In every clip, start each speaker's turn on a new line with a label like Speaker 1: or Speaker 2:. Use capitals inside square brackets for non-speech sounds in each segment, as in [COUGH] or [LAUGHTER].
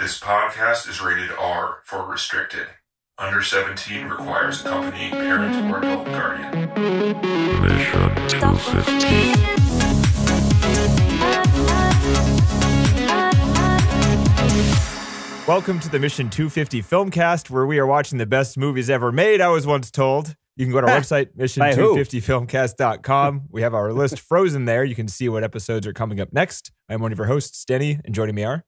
Speaker 1: This podcast is rated R for restricted. Under 17 requires accompanying parent or adult guardian.
Speaker 2: Mission 250.
Speaker 3: Welcome to the Mission 250 Filmcast, where we are watching the best movies ever made. I was once told. You can go to our [LAUGHS] website,
Speaker 4: By who?
Speaker 3: mission250filmcast.com. We have our list frozen there. You can see what episodes are coming up next. I'm one of your hosts, Denny, and joining me are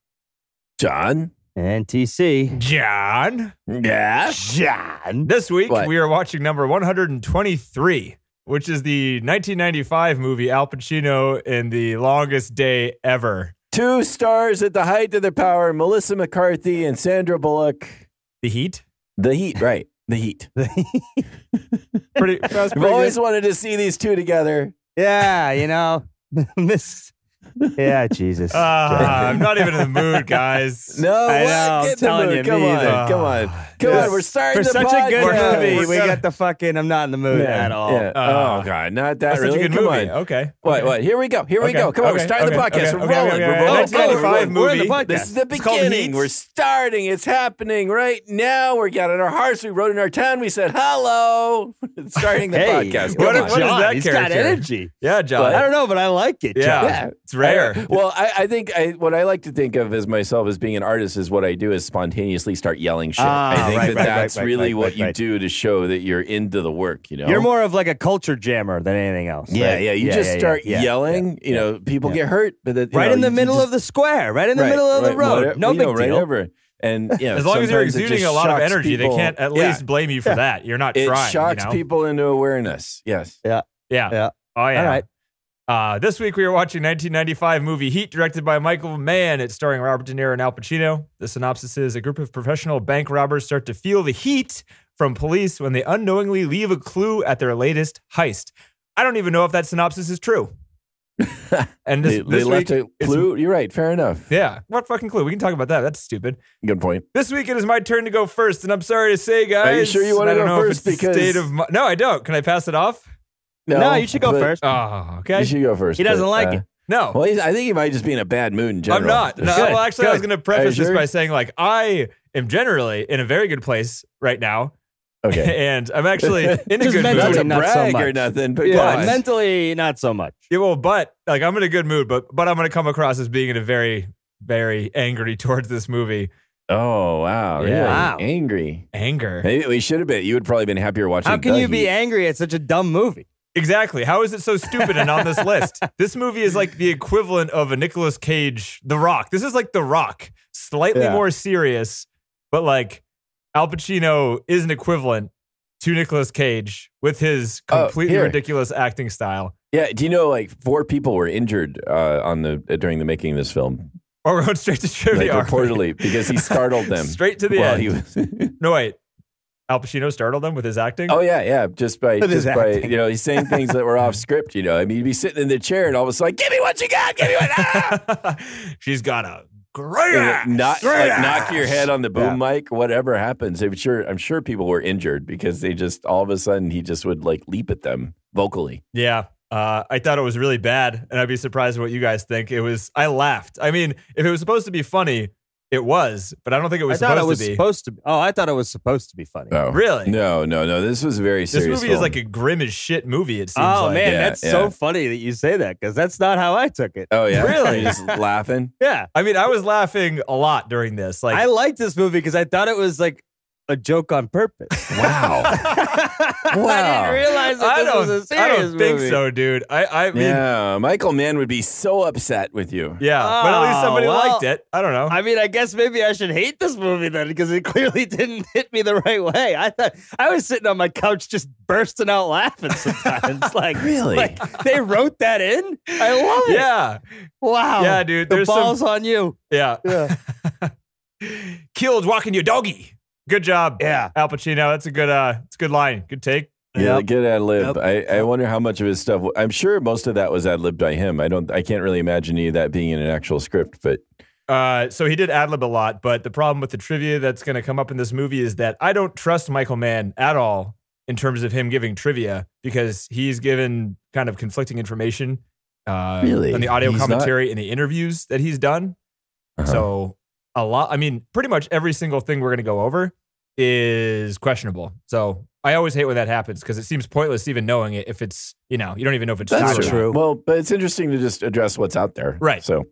Speaker 5: John.
Speaker 4: And TC.
Speaker 3: John.
Speaker 5: Yeah.
Speaker 4: John.
Speaker 3: This week,
Speaker 5: What?
Speaker 3: we are watching number 123, which is the 1995 movie Al Pacino in The Longest Day Ever.
Speaker 5: Two stars at the height of their power Melissa McCarthy and Sandra Bullock.
Speaker 3: The Heat?
Speaker 5: The Heat, right. The Heat. [LAUGHS]
Speaker 3: Pretty, that's
Speaker 5: I've always
Speaker 3: good.
Speaker 5: wanted to see these two together.
Speaker 4: Yeah, you know, [LAUGHS] this. Yeah, Jesus.
Speaker 3: Ah, I'm not even in the mood, [LAUGHS] guys.
Speaker 5: No,
Speaker 4: I
Speaker 5: what?
Speaker 4: know, I'm
Speaker 5: in the
Speaker 4: telling
Speaker 5: mood.
Speaker 4: you,
Speaker 5: Come
Speaker 4: me
Speaker 5: on.
Speaker 4: either.
Speaker 5: Come on. Come
Speaker 3: Yes.
Speaker 5: on. We're starting
Speaker 4: For
Speaker 5: the
Speaker 4: such a good
Speaker 5: podcast.
Speaker 4: movie, we
Speaker 3: We're
Speaker 4: got the fucking. I'm not in the mood
Speaker 5: Yeah,
Speaker 4: at all.
Speaker 5: yeah.
Speaker 3: Ah.
Speaker 5: oh, God. Not that really.
Speaker 3: such a good
Speaker 5: Come
Speaker 3: movie.
Speaker 5: on.
Speaker 3: Okay.
Speaker 5: What? What? Here we go. Here we go. Come on.
Speaker 3: okay,
Speaker 5: We're starting the podcast.
Speaker 3: okay,
Speaker 5: we're
Speaker 3: okay,
Speaker 5: rolling.
Speaker 3: okay,
Speaker 5: we're
Speaker 3: okay.
Speaker 5: rolling.
Speaker 3: 1995
Speaker 5: We're rolling.
Speaker 3: movie.
Speaker 4: We're in the podcast.
Speaker 5: This is the beginning. We're starting. It's happening right now. We got in our hearts. We wrote in our town. We said hello. [LAUGHS] starting the
Speaker 4: Hey,
Speaker 5: podcast.
Speaker 3: what-
Speaker 5: Come
Speaker 3: what
Speaker 5: on.
Speaker 3: is
Speaker 4: John,
Speaker 3: that
Speaker 4: he's got energy.
Speaker 3: Yeah, John.
Speaker 5: What?
Speaker 4: I don't know, but I like it.
Speaker 3: Yeah. It's rare.
Speaker 5: Well, I, I think what I like to think of as myself as being an artist is what I do is spontaneously start yelling shit.
Speaker 4: Ah,
Speaker 5: I think
Speaker 4: right,
Speaker 5: that
Speaker 4: right,
Speaker 5: that's
Speaker 4: right, right,
Speaker 5: really
Speaker 4: right,
Speaker 5: what
Speaker 4: right,
Speaker 5: you
Speaker 4: right.
Speaker 5: do to show that you're into the work. You know,
Speaker 4: You're more of like a culture jammer than anything else.
Speaker 5: Yeah,
Speaker 4: right?
Speaker 5: yeah. You just
Speaker 4: yeah,
Speaker 5: start
Speaker 4: yeah,
Speaker 5: yelling.
Speaker 4: yeah,
Speaker 5: you
Speaker 4: yeah.
Speaker 5: know, people
Speaker 4: yeah.
Speaker 5: get hurt, but that,
Speaker 4: right
Speaker 5: know,
Speaker 4: in the middle
Speaker 5: just-
Speaker 4: of the square, right in the
Speaker 5: right,
Speaker 4: middle of the road.
Speaker 5: whatever-
Speaker 4: no big
Speaker 5: know, right
Speaker 4: deal.
Speaker 5: over. And you know,
Speaker 3: as long as you're exuding a lot of energy,
Speaker 5: people.
Speaker 3: they can't at
Speaker 5: Yeah.
Speaker 3: least blame you for that. You're not
Speaker 5: It
Speaker 3: trying.
Speaker 5: shocks
Speaker 3: you know?
Speaker 5: people into awareness. Yes.
Speaker 3: Yeah.
Speaker 4: Yeah.
Speaker 3: Oh yeah.
Speaker 4: All right.
Speaker 3: Uh, this week we are watching 1995 movie Heat, directed by Michael Mann. It's starring Robert De Niro and Al Pacino. The synopsis is: A group of professional bank robbers start to feel the heat from police when they unknowingly leave a clue at their latest heist. I don't even know if that synopsis is true. [LAUGHS] And this,
Speaker 5: They, they
Speaker 3: this
Speaker 5: left a clue. You're right. Fair enough.
Speaker 3: Yeah, what fucking clue? We can talk about that. That's stupid.
Speaker 5: Good point.
Speaker 3: This week it is my turn to go first, and I'm sorry to say, guys.
Speaker 5: Are you sure you
Speaker 3: I don't
Speaker 5: go
Speaker 3: know if
Speaker 5: first? Because-
Speaker 3: state of mi- no, I don't. Can I pass it off?
Speaker 4: No, you should go
Speaker 5: but-
Speaker 4: first.
Speaker 3: Oh, okay.
Speaker 5: You should go first.
Speaker 4: He doesn't
Speaker 5: but,
Speaker 4: like
Speaker 5: uh,
Speaker 4: it.
Speaker 3: no,
Speaker 5: Well, he's, I think he might just be in a bad mood in general.
Speaker 3: I'm not. No,
Speaker 4: Good,
Speaker 3: well, actually, I was going to preface this
Speaker 5: sure?
Speaker 3: by saying, like, I am generally in a very good place right now,
Speaker 5: Okay. [LAUGHS]
Speaker 3: and I'm actually in a good
Speaker 4: mentally
Speaker 5: Not
Speaker 3: mood.
Speaker 5: to
Speaker 4: not so
Speaker 5: brag or
Speaker 4: much.
Speaker 5: nothing, but
Speaker 4: Yeah,
Speaker 5: go
Speaker 4: mentally, not so much.
Speaker 3: Yeah, well, but like, I'm in a good mood, but but I'm going to come across as being in a very, very angry [LAUGHS] towards this movie.
Speaker 5: Oh wow! Really
Speaker 3: Yeah.
Speaker 4: Wow.
Speaker 5: angry.
Speaker 3: Anger.
Speaker 5: Maybe we should have been. You would probably been happier watching.
Speaker 4: How can
Speaker 5: The
Speaker 4: you be
Speaker 5: Heat.
Speaker 4: angry at such a dumb movie?
Speaker 3: Exactly. How is it so stupid and on this [LAUGHS] list? This movie is like the equivalent of a Nicolas Cage, The Rock. This is like The Rock, slightly
Speaker 4: Yeah.
Speaker 3: more serious, but like Al Pacino is an equivalent to Nicolas Cage with his
Speaker 5: Oh,
Speaker 3: completely
Speaker 5: here.
Speaker 3: ridiculous acting style.
Speaker 5: Yeah. Do you know like four people were injured uh, on the uh, during the making of this film?
Speaker 3: Or we're [LAUGHS] going straight to
Speaker 5: Like
Speaker 3: trivia. we?
Speaker 5: reportedly because he startled [LAUGHS] them.
Speaker 3: Straight to the end.
Speaker 5: he was.
Speaker 3: No, wait. Al Pacino startled them with his acting?
Speaker 5: oh yeah, yeah. Just by
Speaker 4: With his
Speaker 5: just by
Speaker 4: acting.
Speaker 5: you know he's saying things that were off script. You know, I mean, he'd be sitting in the chair and all of a sudden, give me what you got, give me what. Ah! [LAUGHS]
Speaker 3: She's got a great ass.
Speaker 5: it knock,
Speaker 3: Great
Speaker 5: like knock your head on the boom
Speaker 4: Yeah.
Speaker 5: mic, whatever happens. I'm sure. I'm sure people were injured because they just all of a sudden he just would like leap at them vocally.
Speaker 3: Yeah. Uh, I thought it was really bad, and I'd be surprised what you guys think. It was. I laughed. I mean, if it was supposed to be funny, it was, but I don't think it
Speaker 4: I
Speaker 3: was
Speaker 4: thought
Speaker 3: supposed
Speaker 4: it was
Speaker 3: to be.
Speaker 4: supposed to be. Oh, I thought it was supposed to be funny.
Speaker 5: Oh,
Speaker 3: Really?
Speaker 5: No, no, no. This was a very
Speaker 3: this
Speaker 5: serious.
Speaker 3: movie is like a grim as shit movie. It seems
Speaker 4: Oh
Speaker 3: like.
Speaker 4: man,
Speaker 5: Yeah,
Speaker 4: that's
Speaker 5: yeah.
Speaker 4: so funny that you say that because that's not how I took it.
Speaker 5: Oh yeah, [LAUGHS]
Speaker 3: Really?
Speaker 5: Just laughing.
Speaker 4: Yeah,
Speaker 3: I mean, I was laughing a lot during this. Like,
Speaker 4: I liked this movie because I thought it was like a joke on purpose. [LAUGHS]
Speaker 5: Wow. [LAUGHS] wow.
Speaker 4: I
Speaker 5: Wow.
Speaker 4: didn't realize that
Speaker 3: I
Speaker 4: this
Speaker 3: don't.
Speaker 4: was a
Speaker 3: I
Speaker 4: serious
Speaker 3: don't think
Speaker 4: movie.
Speaker 3: so, dude. I. I mean, yeah.
Speaker 5: yeah, Michael Mann would be so upset with you. Yeah.
Speaker 3: But at least
Speaker 4: Oh,
Speaker 3: somebody
Speaker 4: well,
Speaker 3: liked it. I don't know.
Speaker 4: I mean, I guess maybe I should hate this movie then because it [LAUGHS] clearly didn't hit me the right way. I thought I was sitting on my couch just bursting out laughing sometimes. like,
Speaker 5: Really?
Speaker 4: Like they wrote that in. I love it.
Speaker 3: yeah.
Speaker 4: Wow.
Speaker 3: Yeah, dude,
Speaker 4: The
Speaker 3: there's some-
Speaker 4: balls on you.
Speaker 3: Yeah.
Speaker 4: Yeah.
Speaker 3: Killed walking your doggy. Good job.
Speaker 4: Yeah.
Speaker 3: Al Pacino. That's a good. Uh, it's a good line. Good take.
Speaker 5: Yeah,
Speaker 4: Yep.
Speaker 5: good ad lib.
Speaker 4: Yep.
Speaker 5: I, I wonder how much of his stuff. I'm sure most of that was ad libbed by him. I don't. I can't really imagine any of that being in an actual script. But
Speaker 3: Uh, so he did ad lib a lot, but the problem with the trivia that's going to come up in this movie is that I don't trust Michael Mann at all in terms of him giving trivia because he's given kind of conflicting information uh,
Speaker 5: Really?
Speaker 3: on the audio
Speaker 5: He's not-
Speaker 3: commentary and the interviews that he's done.
Speaker 5: Uh-huh.
Speaker 3: So a lot. I mean, pretty much every single thing we're going to go over is questionable. So I always hate when that happens because it seems pointless even knowing it if it's, you know, you don't even know if it's
Speaker 5: That's
Speaker 3: true. or
Speaker 5: true.
Speaker 3: not.
Speaker 5: Well, but it's interesting to just address what's out there.
Speaker 3: Right.
Speaker 5: So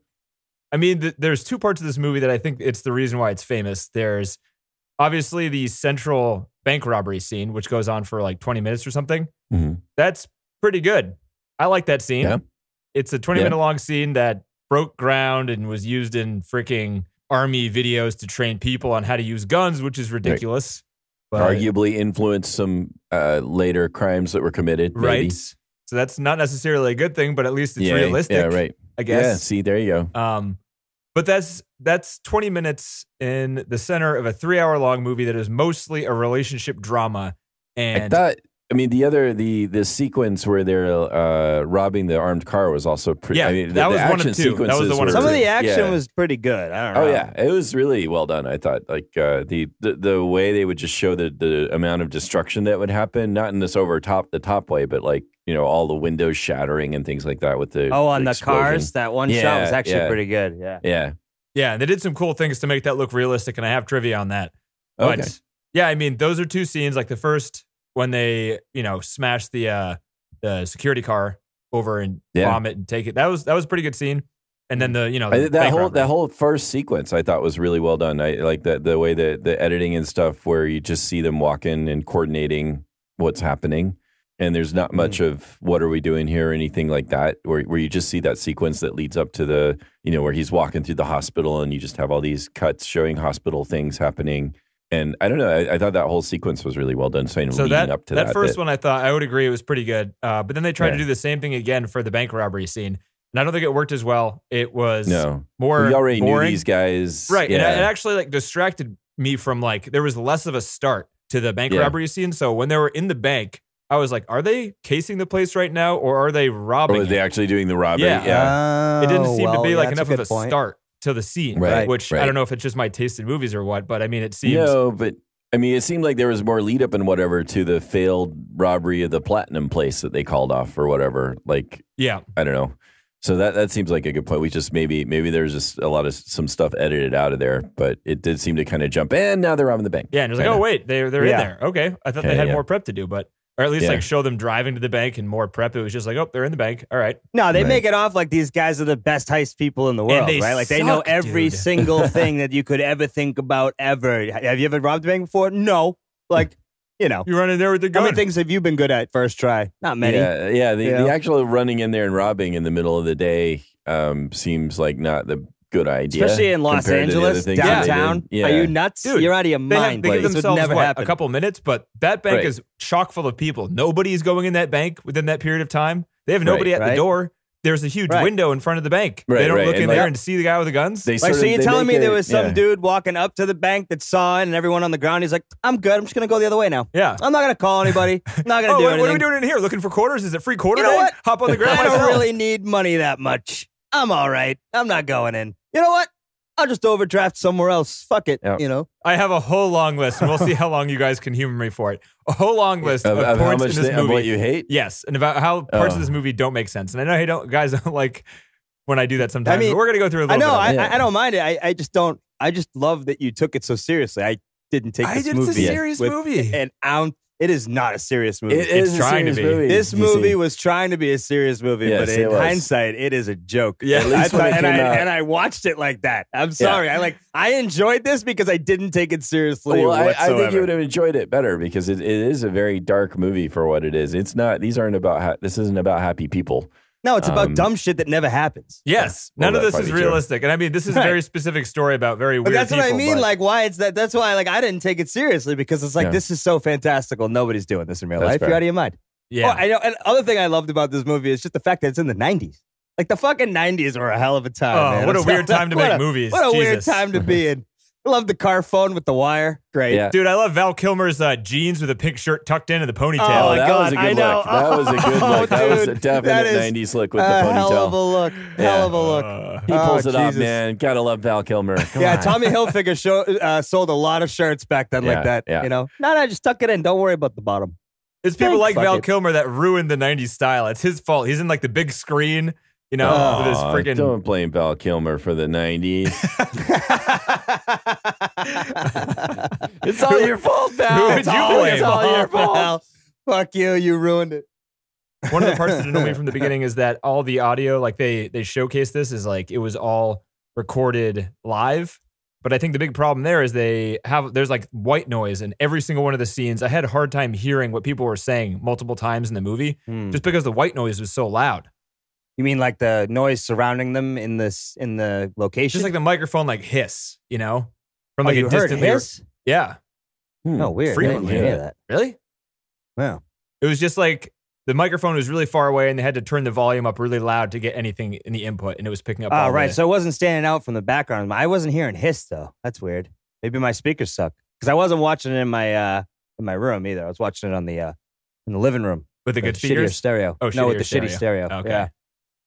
Speaker 3: I mean, th- there's two parts of this movie that I think it's the reason why it's famous. There's obviously the central bank robbery scene, which goes on for like 20 minutes or something.
Speaker 5: Mhm.
Speaker 3: That's pretty good. I like that scene.
Speaker 5: Yeah.
Speaker 3: It's a 20
Speaker 5: Yeah.
Speaker 3: minute long scene that broke ground and was used in freaking army videos to train people on how to use guns, which is ridiculous. But-
Speaker 5: arguably influenced some uh, later crimes that were committed. maybe.
Speaker 3: right. So that's not necessarily a good thing, but at least it's
Speaker 5: yeah,
Speaker 3: realistic.
Speaker 5: Yeah, right.
Speaker 3: I
Speaker 5: Yeah,
Speaker 3: guess.
Speaker 5: see, there you go.
Speaker 3: Um, but that's that's 20 minutes in the center of a three hour long movie that is mostly a relationship drama.
Speaker 5: I
Speaker 3: And
Speaker 5: thought. I mean, the other the the sequence where they're uh, robbing the armed car was also pretty.
Speaker 3: Yeah,
Speaker 5: I mean, the,
Speaker 3: that
Speaker 5: the
Speaker 3: was one of two. That was the one of
Speaker 5: were-
Speaker 4: Some of the action
Speaker 5: yeah.
Speaker 4: was pretty good. I don't know.
Speaker 5: Oh yeah, it was really well done. I thought like uh, the, the the way they would just show the the amount of destruction that would happen, not in this over top the top way, but like you know all the windows shattering and things like that with the
Speaker 4: Oh, on the
Speaker 5: explosion.
Speaker 4: cars, that one shot was actually
Speaker 5: yeah.
Speaker 4: pretty good. Yeah.
Speaker 5: Yeah.
Speaker 3: yeah, they did some cool things to make that look realistic, and I have trivia on that. But
Speaker 5: Okay.
Speaker 3: yeah, I mean, those are two scenes. Like the first when they, you know, smash the uh the security car over and
Speaker 5: Yeah.
Speaker 3: bomb it and take it. That was that was a pretty good scene. And then the, you know,
Speaker 5: I,
Speaker 3: the
Speaker 5: that whole
Speaker 3: robbery.
Speaker 5: that whole first sequence I thought was really well done. I like the the way the the editing and stuff where you just see them walking and coordinating what's happening. And there's not much
Speaker 3: Mm-hmm.
Speaker 5: of what are we doing here or anything like that, where where you just see that sequence that leads up to the you know where he's walking through the hospital and you just have all these cuts showing hospital things happening. And I don't know, I, I thought that whole sequence was really well done. So,
Speaker 3: so
Speaker 5: leading
Speaker 3: that
Speaker 5: up to
Speaker 3: that,
Speaker 5: that,
Speaker 3: first
Speaker 5: bit.
Speaker 3: one I thought I would agree it was pretty good. Uh, but then they tried to do the same thing again for the bank robbery scene. And I don't think it worked as well. It was
Speaker 5: no,
Speaker 3: more
Speaker 5: we already
Speaker 3: boring.
Speaker 5: knew these guys,
Speaker 3: Right. And it actually like distracted me from like there was less of a start to the bank
Speaker 5: Yeah.
Speaker 3: robbery scene. So when they were in the bank, I was like, are they casing the place right now or are they
Speaker 5: or
Speaker 3: robbing?
Speaker 5: was
Speaker 3: it?
Speaker 5: they actually doing the robbery?
Speaker 3: Yeah.
Speaker 5: yeah.
Speaker 3: it didn't
Speaker 4: Oh,
Speaker 3: seem to be like enough
Speaker 4: a
Speaker 3: of a
Speaker 4: point.
Speaker 3: start to the scene,
Speaker 5: Right,
Speaker 3: which I don't know if it's just my taste in movies or what, but I mean, it seems
Speaker 5: No, but I mean, it seemed like there was more lead up and whatever to the failed robbery of the platinum place that they called off or whatever. Like,
Speaker 3: yeah.
Speaker 5: I don't know. So that that seems like a good point. We just maybe maybe there's just a lot of some stuff edited out of there, but it did seem to kind of jump. And now they're robbing the bank.
Speaker 3: Yeah. And it was like, oh, wait, they're, they're in there. Okay. I thought they had
Speaker 5: yeah.
Speaker 3: more prep to do, but, or at least
Speaker 5: Yeah.
Speaker 3: like show them driving to the bank and more prep. It was just like, oh, they're in the bank. All right.
Speaker 4: No, they
Speaker 5: Right.
Speaker 4: make it off like these guys are the best heist people in the world,
Speaker 3: they
Speaker 4: right? Like they know every
Speaker 3: dude.
Speaker 4: single [LAUGHS] thing that you could ever think about ever. Have you ever robbed a bank before? No. Like, you know,
Speaker 3: You run in there with the
Speaker 4: how
Speaker 3: gun.
Speaker 4: many things have you been good at first try? Not many.
Speaker 5: Yeah, yeah. The, the actual running in there and robbing in the middle of the day um, seems like not the good idea,
Speaker 4: Especially in Los
Speaker 5: compared to the other
Speaker 4: Angeles,
Speaker 5: things that they did.
Speaker 4: downtown.
Speaker 5: Uh, yeah.
Speaker 4: Are you nuts?
Speaker 3: Dude,
Speaker 4: You're out of your
Speaker 3: They, have, they give themselves
Speaker 4: never
Speaker 3: what,
Speaker 4: happen.
Speaker 3: a couple minutes, but that bank
Speaker 5: Right.
Speaker 3: is chock full of people. Nobody is going in that bank within that period of time. They have nobody
Speaker 5: Right.
Speaker 3: at the door. There's a huge
Speaker 4: Right.
Speaker 3: window in front of the bank.
Speaker 5: Right,
Speaker 3: they don't
Speaker 5: right.
Speaker 3: look in
Speaker 5: And
Speaker 3: there and see the guy with the guns.
Speaker 5: They
Speaker 4: Like,
Speaker 5: sort
Speaker 4: so you're
Speaker 5: they
Speaker 4: telling me
Speaker 5: make
Speaker 4: there was some
Speaker 5: yeah.
Speaker 4: dude walking up to the bank that saw it and everyone on the ground, he's like, I'm good. I'm just going to go the other way now.
Speaker 3: yeah.
Speaker 4: I'm not going to call anybody. [LAUGHS] I'm not going to
Speaker 3: Oh,
Speaker 4: do
Speaker 3: what,
Speaker 4: anything.
Speaker 3: what are we doing in here? Looking for quarters? Is it free quarter
Speaker 4: You know
Speaker 3: day?
Speaker 4: what?
Speaker 3: Hop on the ground
Speaker 4: I don't really need money that much. I'm all right. I'm not going in. You know what? I'll just overdraft somewhere else. Fuck it.
Speaker 5: Yeah.
Speaker 4: You know?
Speaker 3: I have a whole long list, and we'll see how long you guys can humor me for it. A whole long list
Speaker 5: of,
Speaker 3: of,
Speaker 5: of how
Speaker 3: points
Speaker 5: much
Speaker 3: in this
Speaker 5: they, of
Speaker 3: movie.
Speaker 5: what you hate.
Speaker 3: yes, and about how parts
Speaker 5: Oh.
Speaker 3: of this oh. movie don't make sense. And I know hey, don't, guys [LAUGHS] don't like when I do that sometimes.
Speaker 4: I mean,
Speaker 3: but we're gonna go through a little
Speaker 4: I know.
Speaker 3: bit.
Speaker 4: I,
Speaker 3: it.
Speaker 5: Yeah.
Speaker 4: I, I don't mind it. I, I just don't. I just love that you took it so seriously. I didn't take
Speaker 3: I
Speaker 4: this
Speaker 3: did. It's a serious
Speaker 4: with
Speaker 3: movie.
Speaker 4: An ounce. It is not a serious movie.
Speaker 5: It a
Speaker 3: trying to be.
Speaker 5: movie.
Speaker 4: this movie was trying to be a serious movie,
Speaker 5: Yes,
Speaker 4: but in
Speaker 5: was.
Speaker 4: hindsight, it is a joke.
Speaker 3: Yeah, at
Speaker 4: I thought-
Speaker 5: it
Speaker 4: and I and I watched it like that. I'm sorry. I like I enjoyed this because I didn't take it seriously
Speaker 5: Well, I, I think you would have enjoyed it better because it, it is a very dark movie for what it is. It's not. These aren't about. Ha- this isn't about happy people.
Speaker 4: No, it's about
Speaker 5: um,
Speaker 4: dumb shit that never happens.
Speaker 3: Yes,
Speaker 5: Well,
Speaker 3: none of this is
Speaker 5: probably true.
Speaker 3: realistic, and I mean this is a very specific story about very
Speaker 4: But
Speaker 3: weird.
Speaker 4: that's what I mean.
Speaker 3: but-
Speaker 4: Like, why it's that? That's why, like, I didn't take it seriously because it's like
Speaker 5: Yeah.
Speaker 4: this is so fantastical. Nobody's doing this in real
Speaker 5: That's
Speaker 4: life.
Speaker 5: fair.
Speaker 4: You're out of your mind.
Speaker 3: yeah,
Speaker 4: Oh, I know. And other thing I loved about this movie is just the fact that it's in the '90s. Like the fucking '90s were a hell of a time.
Speaker 3: Oh,
Speaker 4: man.
Speaker 3: what a
Speaker 4: I'm [LAUGHS]
Speaker 3: weird time to make
Speaker 4: a-
Speaker 3: movies.
Speaker 4: What a weird time to be in. [LAUGHS] I love the car phone with the wire. Great.
Speaker 5: Yeah.
Speaker 3: dude, I love Val Kilmer's uh, jeans with a pink shirt tucked in and the ponytail.
Speaker 4: Oh, my
Speaker 5: that
Speaker 4: God,
Speaker 5: was a good
Speaker 4: I know.
Speaker 5: look. That was a good
Speaker 4: Oh, [LAUGHS]
Speaker 5: look. that was a definite
Speaker 4: that is
Speaker 5: '90s look with
Speaker 4: a
Speaker 5: the ponytail.
Speaker 4: hell of a look. Hell of a look.
Speaker 3: Uh,
Speaker 5: he pulls
Speaker 4: Oh,
Speaker 5: it off, man. Gotta love Val Kilmer. [LAUGHS] Come
Speaker 4: yeah,
Speaker 5: on.
Speaker 4: Tommy Hilfiger show, uh, sold a lot of shirts back then
Speaker 5: Yeah,
Speaker 4: like that.
Speaker 5: yeah.
Speaker 4: You know, no, no, just tuck it in. Don't worry about the bottom.
Speaker 3: It's people
Speaker 4: Fuck
Speaker 3: like Val
Speaker 4: it.
Speaker 3: Kilmer that ruined the 90s style. It's his fault. He's in like the big screen, you know,
Speaker 5: Oh,
Speaker 3: with his freaking.
Speaker 5: don't blame Val Kilmer for the '90s. [LAUGHS] [LAUGHS] It's all your [LAUGHS] fault, pal.
Speaker 3: Who would
Speaker 5: It's
Speaker 3: you
Speaker 5: all- It's all your fault.
Speaker 4: Pal. Fuck you, you ruined it. [LAUGHS]
Speaker 3: One of the parts that annoyed me from the beginning is that all the audio, like they they showcase this, is like it was all recorded live. But I think the big problem there is they have there's like white noise in every single one of the scenes. I had a hard time hearing what people were saying multiple times in the movie
Speaker 4: Hmm.
Speaker 3: just because the white noise was so loud.
Speaker 4: You mean like the noise surrounding them in this in the location?
Speaker 3: Just like the microphone like hiss, you know, from
Speaker 4: oh,
Speaker 3: like
Speaker 4: you
Speaker 3: a distant
Speaker 4: hiss?
Speaker 3: Yeah,
Speaker 5: Hmm.
Speaker 4: Oh, weird. I
Speaker 3: Frequently,
Speaker 4: didn't hear that.
Speaker 3: really?
Speaker 4: Wow.
Speaker 3: It was just like the microphone was really far away and they had to turn the volume up really loud to get anything in the input, and it was picking up.
Speaker 4: Oh,
Speaker 3: all
Speaker 4: right.
Speaker 3: the-
Speaker 4: So it wasn't standing out from the background. I wasn't hearing hiss though. That's weird. Maybe my speakers suck because I wasn't watching it in my uh in my room either. I was watching it on the uh in the living room.
Speaker 3: with the good
Speaker 4: shittier
Speaker 3: speakers.
Speaker 4: stereo.
Speaker 3: Oh,
Speaker 4: no, with the shitty stereo.
Speaker 3: Okay.
Speaker 4: Yeah.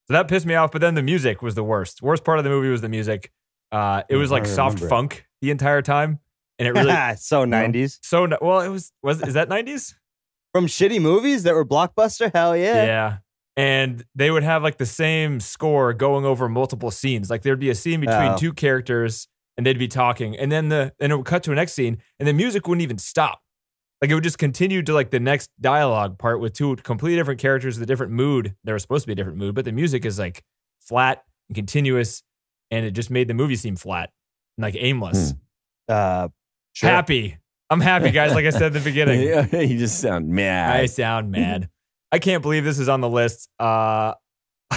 Speaker 3: So that pissed me off, but then the music was the worst. Worst part of the movie was the music. Uh, it was like soft
Speaker 4: it.
Speaker 3: funk the entire time, and it really [LAUGHS]
Speaker 4: so nineties
Speaker 3: so well. It was was is that nineties?
Speaker 4: from shitty movies that were blockbuster. Hell yeah.
Speaker 3: Yeah. And they would have like the same score going over multiple scenes. Like there'd be a scene between
Speaker 4: Oh.
Speaker 3: two characters, and they'd be talking, and then the and it would cut to a next scene, and the music wouldn't even stop. Like it would just continue to like the next dialogue part with two completely different characters with a different mood. There was supposed to be a different mood, but the music is like flat and continuous, and it just made the movie seem flat and like aimless.
Speaker 4: Uh, sure.
Speaker 3: Happy. I'm happy, guys. Like I said at the [LAUGHS] beginning.
Speaker 5: You just sound mad.
Speaker 3: I sound mad. I can't believe this is on the list. Uh,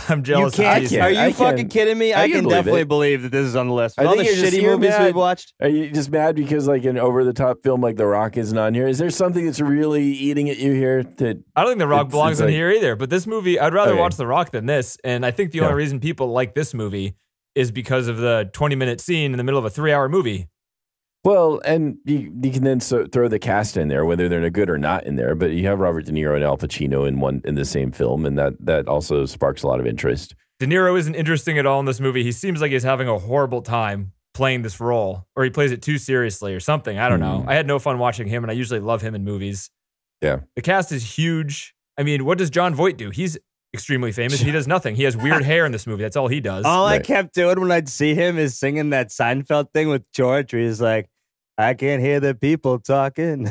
Speaker 3: [LAUGHS] I'm jealous. of
Speaker 4: can't.
Speaker 3: Jason.
Speaker 5: can't.
Speaker 4: Are you
Speaker 5: I
Speaker 4: fucking
Speaker 5: can-
Speaker 4: kidding me?
Speaker 5: I
Speaker 4: I,
Speaker 5: can
Speaker 4: can,
Speaker 5: believe
Speaker 4: definitely
Speaker 5: it.
Speaker 4: believe that this is on the list.
Speaker 5: I
Speaker 4: all
Speaker 5: think
Speaker 4: the
Speaker 5: you're just-
Speaker 4: shitty movies
Speaker 5: mad.
Speaker 4: we've watched.
Speaker 5: Are you just mad because like an over the top film like The Rock isn't on here? Is there something that's really eating at you here? To
Speaker 3: I don't think The Rock belongs
Speaker 5: it's
Speaker 3: in
Speaker 5: like-
Speaker 3: here either. But this movie, I'd rather
Speaker 5: Okay.
Speaker 3: watch The Rock than this. And I think the
Speaker 5: Yeah.
Speaker 3: only reason people like this movie is because of the 20 minute scene in the middle of a three hour movie.
Speaker 5: Well, and you, you can then so, throw the cast in there, whether they're good or not in there. But you have Robert De Niro and Al Pacino in one in the same film, and that that also sparks a lot of interest.
Speaker 3: De Niro isn't interesting at all in this movie. He seems like he's having a horrible time playing this role, or he plays it too seriously or something. I don't know.
Speaker 5: Hmm.
Speaker 3: I had no fun watching him, and I usually love him in movies.
Speaker 5: Yeah.
Speaker 3: The cast is huge. I mean, what does Jon Voight do? He's extremely famous. He [LAUGHS] does nothing. He has weird hair in this movie. That's all he does.
Speaker 4: All I kept doing when I'd see him is singing that Seinfeld thing with George, where he's like, I can't hear the people talking.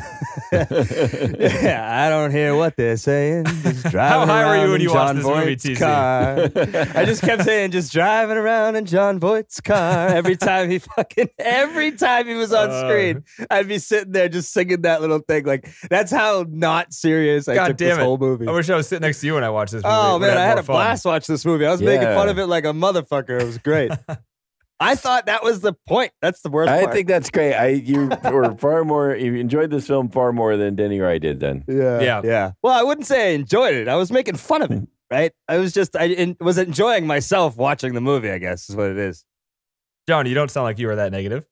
Speaker 4: yeah, [LAUGHS] [LAUGHS] I don't hear what they're saying. Just driving
Speaker 3: high were you when you watched
Speaker 4: John
Speaker 3: this movie,
Speaker 4: Voight's
Speaker 3: TC?
Speaker 4: car. I just kept saying, just driving around in Jon Voight's car. Every time he fucking, every time he was on
Speaker 3: Uh.
Speaker 4: screen, I'd be sitting there just singing that little thing. Like that's how not serious I
Speaker 3: God
Speaker 4: took
Speaker 3: damn
Speaker 4: this
Speaker 3: it.
Speaker 4: whole movie.
Speaker 3: I wish I was sitting next to you when I watched this movie.
Speaker 4: Oh man, I had
Speaker 3: more
Speaker 4: a
Speaker 3: fun.
Speaker 4: blast watching this movie. I was making fun of it like a motherfucker. It was great. [LAUGHS] I thought that was the point. That's the worst
Speaker 5: I
Speaker 4: part.
Speaker 5: think that's great. I you were [LAUGHS] far more you enjoyed this film far more than Denny or I did then.
Speaker 4: yeah,
Speaker 3: Yeah.
Speaker 4: yeah. Well, I wouldn't say I enjoyed it. I was making fun of it. [LAUGHS] Right? I was just I in, was enjoying myself watching the movie. I guess is what it is.
Speaker 3: John, you don't sound like you were that negative.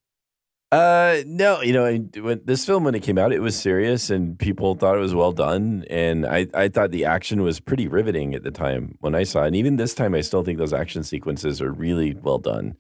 Speaker 5: Uh, no, you know, when this film when it came out, it was serious and people thought it was well done, and I I thought the action was pretty riveting at the time when I saw it. And even this time, I still think those action sequences are really well done.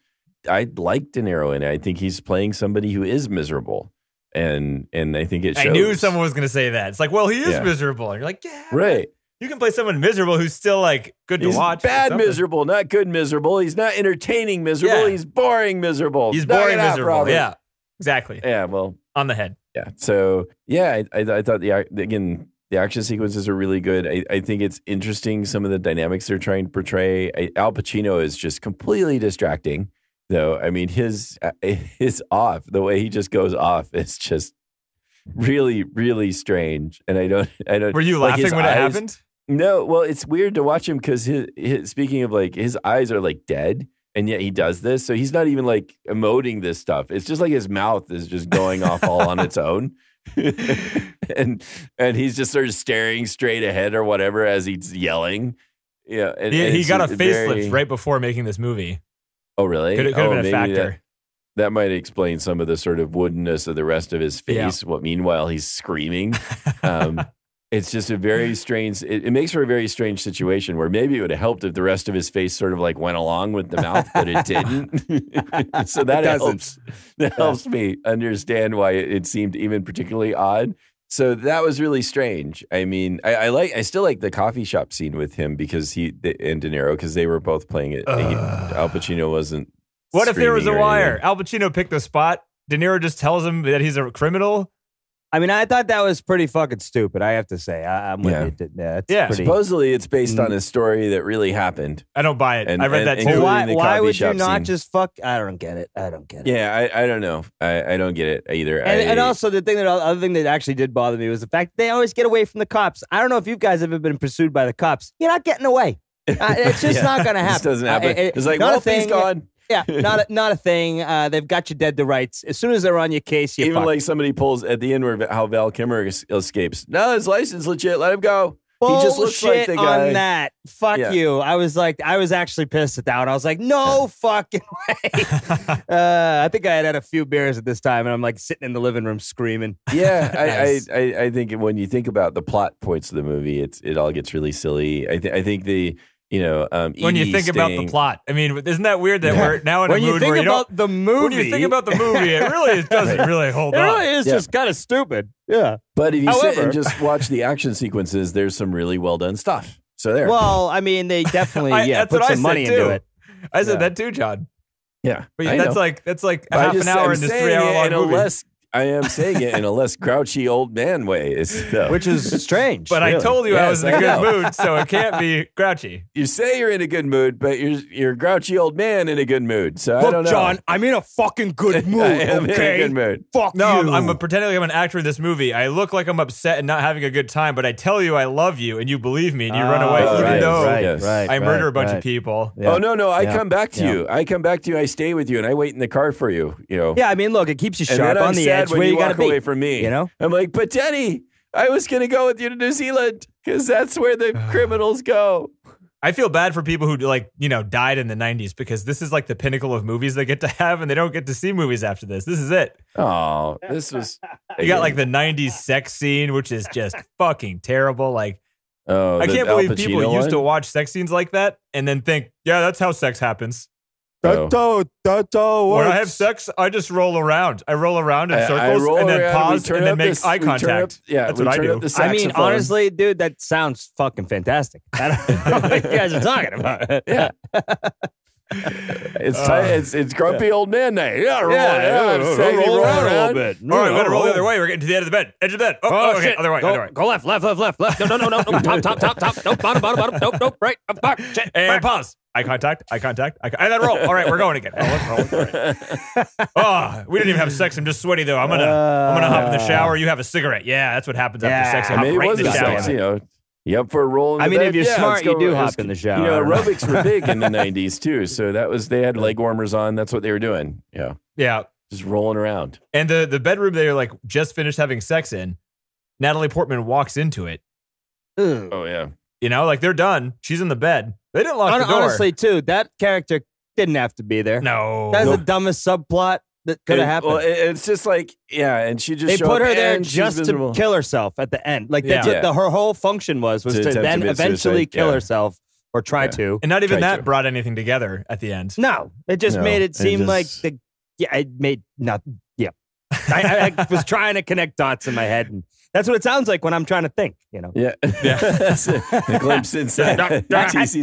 Speaker 5: I like De Niro, and I think he's playing somebody who is miserable, and and I think it. Shows.
Speaker 3: I knew someone was going to say that. It's like, well, he is
Speaker 5: Yeah.
Speaker 3: miserable. And you're like, yeah,
Speaker 5: right.
Speaker 3: You can play someone miserable who's still like good to watch.
Speaker 5: bad miserable, not good miserable. He's not entertaining miserable.
Speaker 3: Yeah.
Speaker 5: He's boring miserable.
Speaker 3: He's
Speaker 5: Knock
Speaker 3: boring
Speaker 5: it
Speaker 3: miserable.
Speaker 5: Robert.
Speaker 3: Yeah, exactly.
Speaker 5: yeah. Well,
Speaker 3: On the head.
Speaker 5: Yeah. So yeah, I, I, I thought the again the action sequences are really good. I, I think it's interesting some of the dynamics they're trying to portray. I, Al Pacino is just completely distracting, though. I mean his uh, [LAUGHS] his off the way he just goes off is just really really strange. And I don't [LAUGHS] I don't.
Speaker 3: Were you
Speaker 5: like,
Speaker 3: laughing when it happened?
Speaker 5: No. Well, it's weird to watch him because his, his speaking of like his eyes are like dead. And yet he does this. So he's not even like emoting this stuff. It's just like his mouth is just going off all on its own. [LAUGHS] and and he's just sort of staring straight ahead or whatever as he's yelling. Yeah. And,
Speaker 3: He,
Speaker 5: and
Speaker 3: he got a facelift
Speaker 5: very-
Speaker 3: right before making this movie.
Speaker 5: Oh, really?
Speaker 3: Could, could have
Speaker 5: oh,
Speaker 3: been a factor.
Speaker 5: That, that might explain some of the sort of woodenness of the rest of his
Speaker 3: Yeah.
Speaker 5: face. What meanwhile he's screaming. [LAUGHS] Um, it's just a very strange. It, it makes for a very strange situation where maybe it would have helped if the rest of his face sort of like went along with the mouth, but it didn't. [LAUGHS] so that helps. That helps me understand why it, it seemed even particularly odd. So that was really strange. I mean, I, I like. I still like the coffee shop scene with him because he and De Niro because they were both playing it. He- Al Pacino wasn't.
Speaker 3: What if there was a wire?
Speaker 5: anything.
Speaker 3: Al Pacino picked the spot De Niro just tells him that he's a criminal.
Speaker 4: I mean, I thought that was pretty fucking stupid. I have to say, I, I'm with
Speaker 5: Yeah.
Speaker 4: you. Yeah, it's
Speaker 3: Yeah.
Speaker 4: pretty.
Speaker 5: Supposedly, it's based
Speaker 4: Mm.
Speaker 5: on a story that really happened.
Speaker 3: I don't buy it.
Speaker 5: And-
Speaker 3: I read
Speaker 5: and-
Speaker 3: that too.
Speaker 4: Why why would you not
Speaker 5: scene.
Speaker 4: just fuck? I don't get it. I don't get it.
Speaker 5: Yeah, I, I don't know. I, I don't get it either.
Speaker 4: And,
Speaker 5: I,
Speaker 4: and also the thing that other thing that actually did bother me was the fact they always get away from the cops. I don't know if you guys have ever been pursued by the cops. You're not getting away. Uh, it's just [LAUGHS]
Speaker 5: Yeah.
Speaker 4: not going to
Speaker 5: This
Speaker 4: happen.
Speaker 5: doesn't happen.
Speaker 4: Uh, it-
Speaker 5: it's like,
Speaker 4: not
Speaker 5: well,
Speaker 4: a thing.
Speaker 5: he's gone.
Speaker 4: Yeah, [LAUGHS] not a, not a thing. Uh, they've got you dead to rights. As soon as they're on your case, you
Speaker 5: Even
Speaker 4: fucked.
Speaker 5: like somebody pulls at the end where how Val Kilmer es- escapes. No, his license legit. Let him go. he just looks like
Speaker 4: Bullshit
Speaker 5: the guy.
Speaker 4: on that. Fuck
Speaker 5: Yeah.
Speaker 4: you. I was like, I was actually pissed at that one. I was like, no [LAUGHS] fucking way. [LAUGHS] uh, I think I had had a few beers at this time, and I'm like sitting in the living room screaming.
Speaker 5: Yeah, I,
Speaker 4: Nice.
Speaker 5: I, I, I think when you think about the plot points of the movie, it's it all gets really silly. I, th- I think the you know um,
Speaker 3: when you
Speaker 5: Edie
Speaker 3: think about the plot. I mean, isn't that weird that we're now in
Speaker 4: when
Speaker 3: a
Speaker 4: you
Speaker 3: mood where you don't.
Speaker 4: about the movie,
Speaker 3: When you think about the movie, it really [LAUGHS] doesn't really hold
Speaker 4: it
Speaker 3: up.
Speaker 4: really is
Speaker 5: Yeah.
Speaker 4: just kind of stupid. Yeah.
Speaker 5: But if you sit and just watch the action sequences, there's some really well done stuff. So there,
Speaker 4: Well, I mean, they definitely [LAUGHS]
Speaker 3: I-
Speaker 4: yeah
Speaker 3: that's
Speaker 4: put
Speaker 3: I
Speaker 4: some
Speaker 3: said
Speaker 4: money
Speaker 3: too.
Speaker 4: into it.
Speaker 3: I said
Speaker 4: Yeah.
Speaker 3: that too, John.
Speaker 5: yeah,
Speaker 3: But
Speaker 5: I
Speaker 3: that's
Speaker 5: know.
Speaker 3: like that's like
Speaker 5: But
Speaker 3: half
Speaker 5: just-
Speaker 3: an hour
Speaker 5: I'm
Speaker 3: in this three hour long movie.
Speaker 5: less. I am saying it in a less grouchy old man way. It's, though. [LAUGHS]
Speaker 4: Which is strange.
Speaker 3: but I told you I was in a good mood, so it can't be grouchy. [LAUGHS]
Speaker 5: you say you're in a good mood, but you're you're a grouchy old man in a good mood. So I don't know.
Speaker 4: John, I'm in a fucking good [LAUGHS] mood.
Speaker 5: I am
Speaker 4: okay,
Speaker 5: in a good mood.
Speaker 4: fuck
Speaker 3: No,
Speaker 4: you.
Speaker 3: I'm, I'm pretending like I'm an actor in this movie. I look like I'm upset and not having a good time, but I tell you I love you, and you believe me, and you run ah, away,
Speaker 4: Oh,
Speaker 3: even though
Speaker 4: right,
Speaker 5: Yes.
Speaker 4: right,
Speaker 3: I murder
Speaker 4: right,
Speaker 3: a bunch
Speaker 4: right.
Speaker 3: of people.
Speaker 4: Yeah.
Speaker 5: Oh no, no! I
Speaker 4: Yeah.
Speaker 5: come back to
Speaker 4: Yeah.
Speaker 5: you. I come back to you. I stay with you, and I wait in the car for you. You know.
Speaker 4: Yeah, I mean, look, it keeps you sharp on the
Speaker 5: sad
Speaker 4: edge
Speaker 5: when you
Speaker 4: you got to
Speaker 5: walk
Speaker 4: be.
Speaker 5: away from me.
Speaker 4: You know?
Speaker 5: I'm like, but Denny, I was gonna go with you to New Zealand because that's where the [SIGHS] criminals go.
Speaker 3: I feel bad for people who like you know died in the '90s because this is like the pinnacle of movies they get to have, and they don't get to see movies after this. This is it.
Speaker 5: Oh, this was. [LAUGHS]
Speaker 3: You got like the '90s sex scene, which is just fucking terrible. Like
Speaker 5: Oh,
Speaker 3: I can't believe people
Speaker 5: Pacino
Speaker 3: used to watch sex scenes like that and then think, yeah, that's how sex happens.
Speaker 5: Oh.
Speaker 4: Toto, Toto
Speaker 3: When I have sex, I just roll around. I roll around in
Speaker 5: I- I
Speaker 3: circles and then
Speaker 5: around,
Speaker 3: pause and then make
Speaker 5: this-
Speaker 3: eye
Speaker 5: we turn up-
Speaker 3: contact.
Speaker 5: yeah,
Speaker 3: that's what I
Speaker 5: turn
Speaker 3: do.
Speaker 5: up the
Speaker 4: I mean, honestly, dude, that sounds fucking fantastic. [LAUGHS] I don't know what you guys are talking about.
Speaker 5: Yeah. [LAUGHS] It's
Speaker 3: Uh,
Speaker 5: ti- it's it's grumpy old man night. Yeah, roll,
Speaker 4: Yeah,
Speaker 5: yeah,
Speaker 4: yeah,
Speaker 5: saggy
Speaker 4: roll
Speaker 5: roll
Speaker 4: around a little
Speaker 5: around.
Speaker 4: bit.
Speaker 3: All right, we gotta roll the
Speaker 4: Oh,
Speaker 3: other way. We're getting to the end of the bed. Edge of the bed. Oh,
Speaker 4: Oh,
Speaker 3: okay.
Speaker 4: shit.
Speaker 3: Other way,
Speaker 4: go,
Speaker 3: other way.
Speaker 4: Go left, left, left, left, left. No, no, no, no, no. [LAUGHS] Top, top, top, top. Nope, bottom, bottom, bottom. Nope, nope. Right, up, back. Shit,
Speaker 3: And
Speaker 4: back.
Speaker 3: pause. Eye contact, eye contact, eye con- and then roll. All right, we're going again. Roll, roll, roll. [LAUGHS] Oh, we didn't even have sex. I'm just sweaty though. I'm gonna, I'm gonna hop in the shower. You have a cigarette. Yeah, that's what happens after sex. You
Speaker 5: I
Speaker 3: hop
Speaker 5: mean, it
Speaker 3: right
Speaker 5: was
Speaker 3: in
Speaker 5: a
Speaker 3: shower.
Speaker 5: sex, you know. You up for a roll? In
Speaker 4: I
Speaker 5: the
Speaker 4: mean,
Speaker 5: bed?
Speaker 4: if you're
Speaker 5: Yeah,
Speaker 4: smart, you
Speaker 5: go.
Speaker 4: do
Speaker 5: Let's
Speaker 4: hop in the shower.
Speaker 5: You know,
Speaker 4: I don't know.
Speaker 5: aerobics were big in the [LAUGHS] '90s too, so that was they had leg warmers on. That's what they were doing. Yeah,
Speaker 3: Yeah,
Speaker 5: just rolling around.
Speaker 3: and the the bedroom they're like just finished having sex in. Natalie Portman walks into it.
Speaker 4: Ugh.
Speaker 5: Oh yeah.
Speaker 3: You know, like they're done. She's in the bed. They didn't lock
Speaker 4: Hon-
Speaker 3: the door.
Speaker 4: Honestly, too, that character didn't have to be there.
Speaker 3: no.
Speaker 4: That's
Speaker 5: No.
Speaker 4: the dumbest subplot that could have happened.
Speaker 5: Well, it- it's just like yeah, and she just
Speaker 4: they
Speaker 5: show
Speaker 4: put
Speaker 5: up
Speaker 4: her there
Speaker 5: and she's
Speaker 4: just to kill herself at the end. Like that's
Speaker 3: Yeah.
Speaker 4: what the, her whole function was was
Speaker 5: To
Speaker 4: to,
Speaker 5: attempt to
Speaker 4: then eventually
Speaker 5: suicide,
Speaker 4: kill
Speaker 5: yeah.
Speaker 4: herself or try
Speaker 5: Yeah.
Speaker 4: to.
Speaker 3: and not even
Speaker 5: Tried
Speaker 3: that
Speaker 5: to.
Speaker 3: brought anything together at the end.
Speaker 4: No, it just
Speaker 5: No,
Speaker 4: made it
Speaker 5: it
Speaker 4: seem
Speaker 5: just-
Speaker 4: like the yeah, it made not yeah. I, I, I was [LAUGHS] trying to connect dots in my head, and that's what it sounds like when I'm trying to think. You know.
Speaker 5: Yeah, [LAUGHS] That's a, a glimpse inside [LAUGHS] [LAUGHS] TC's.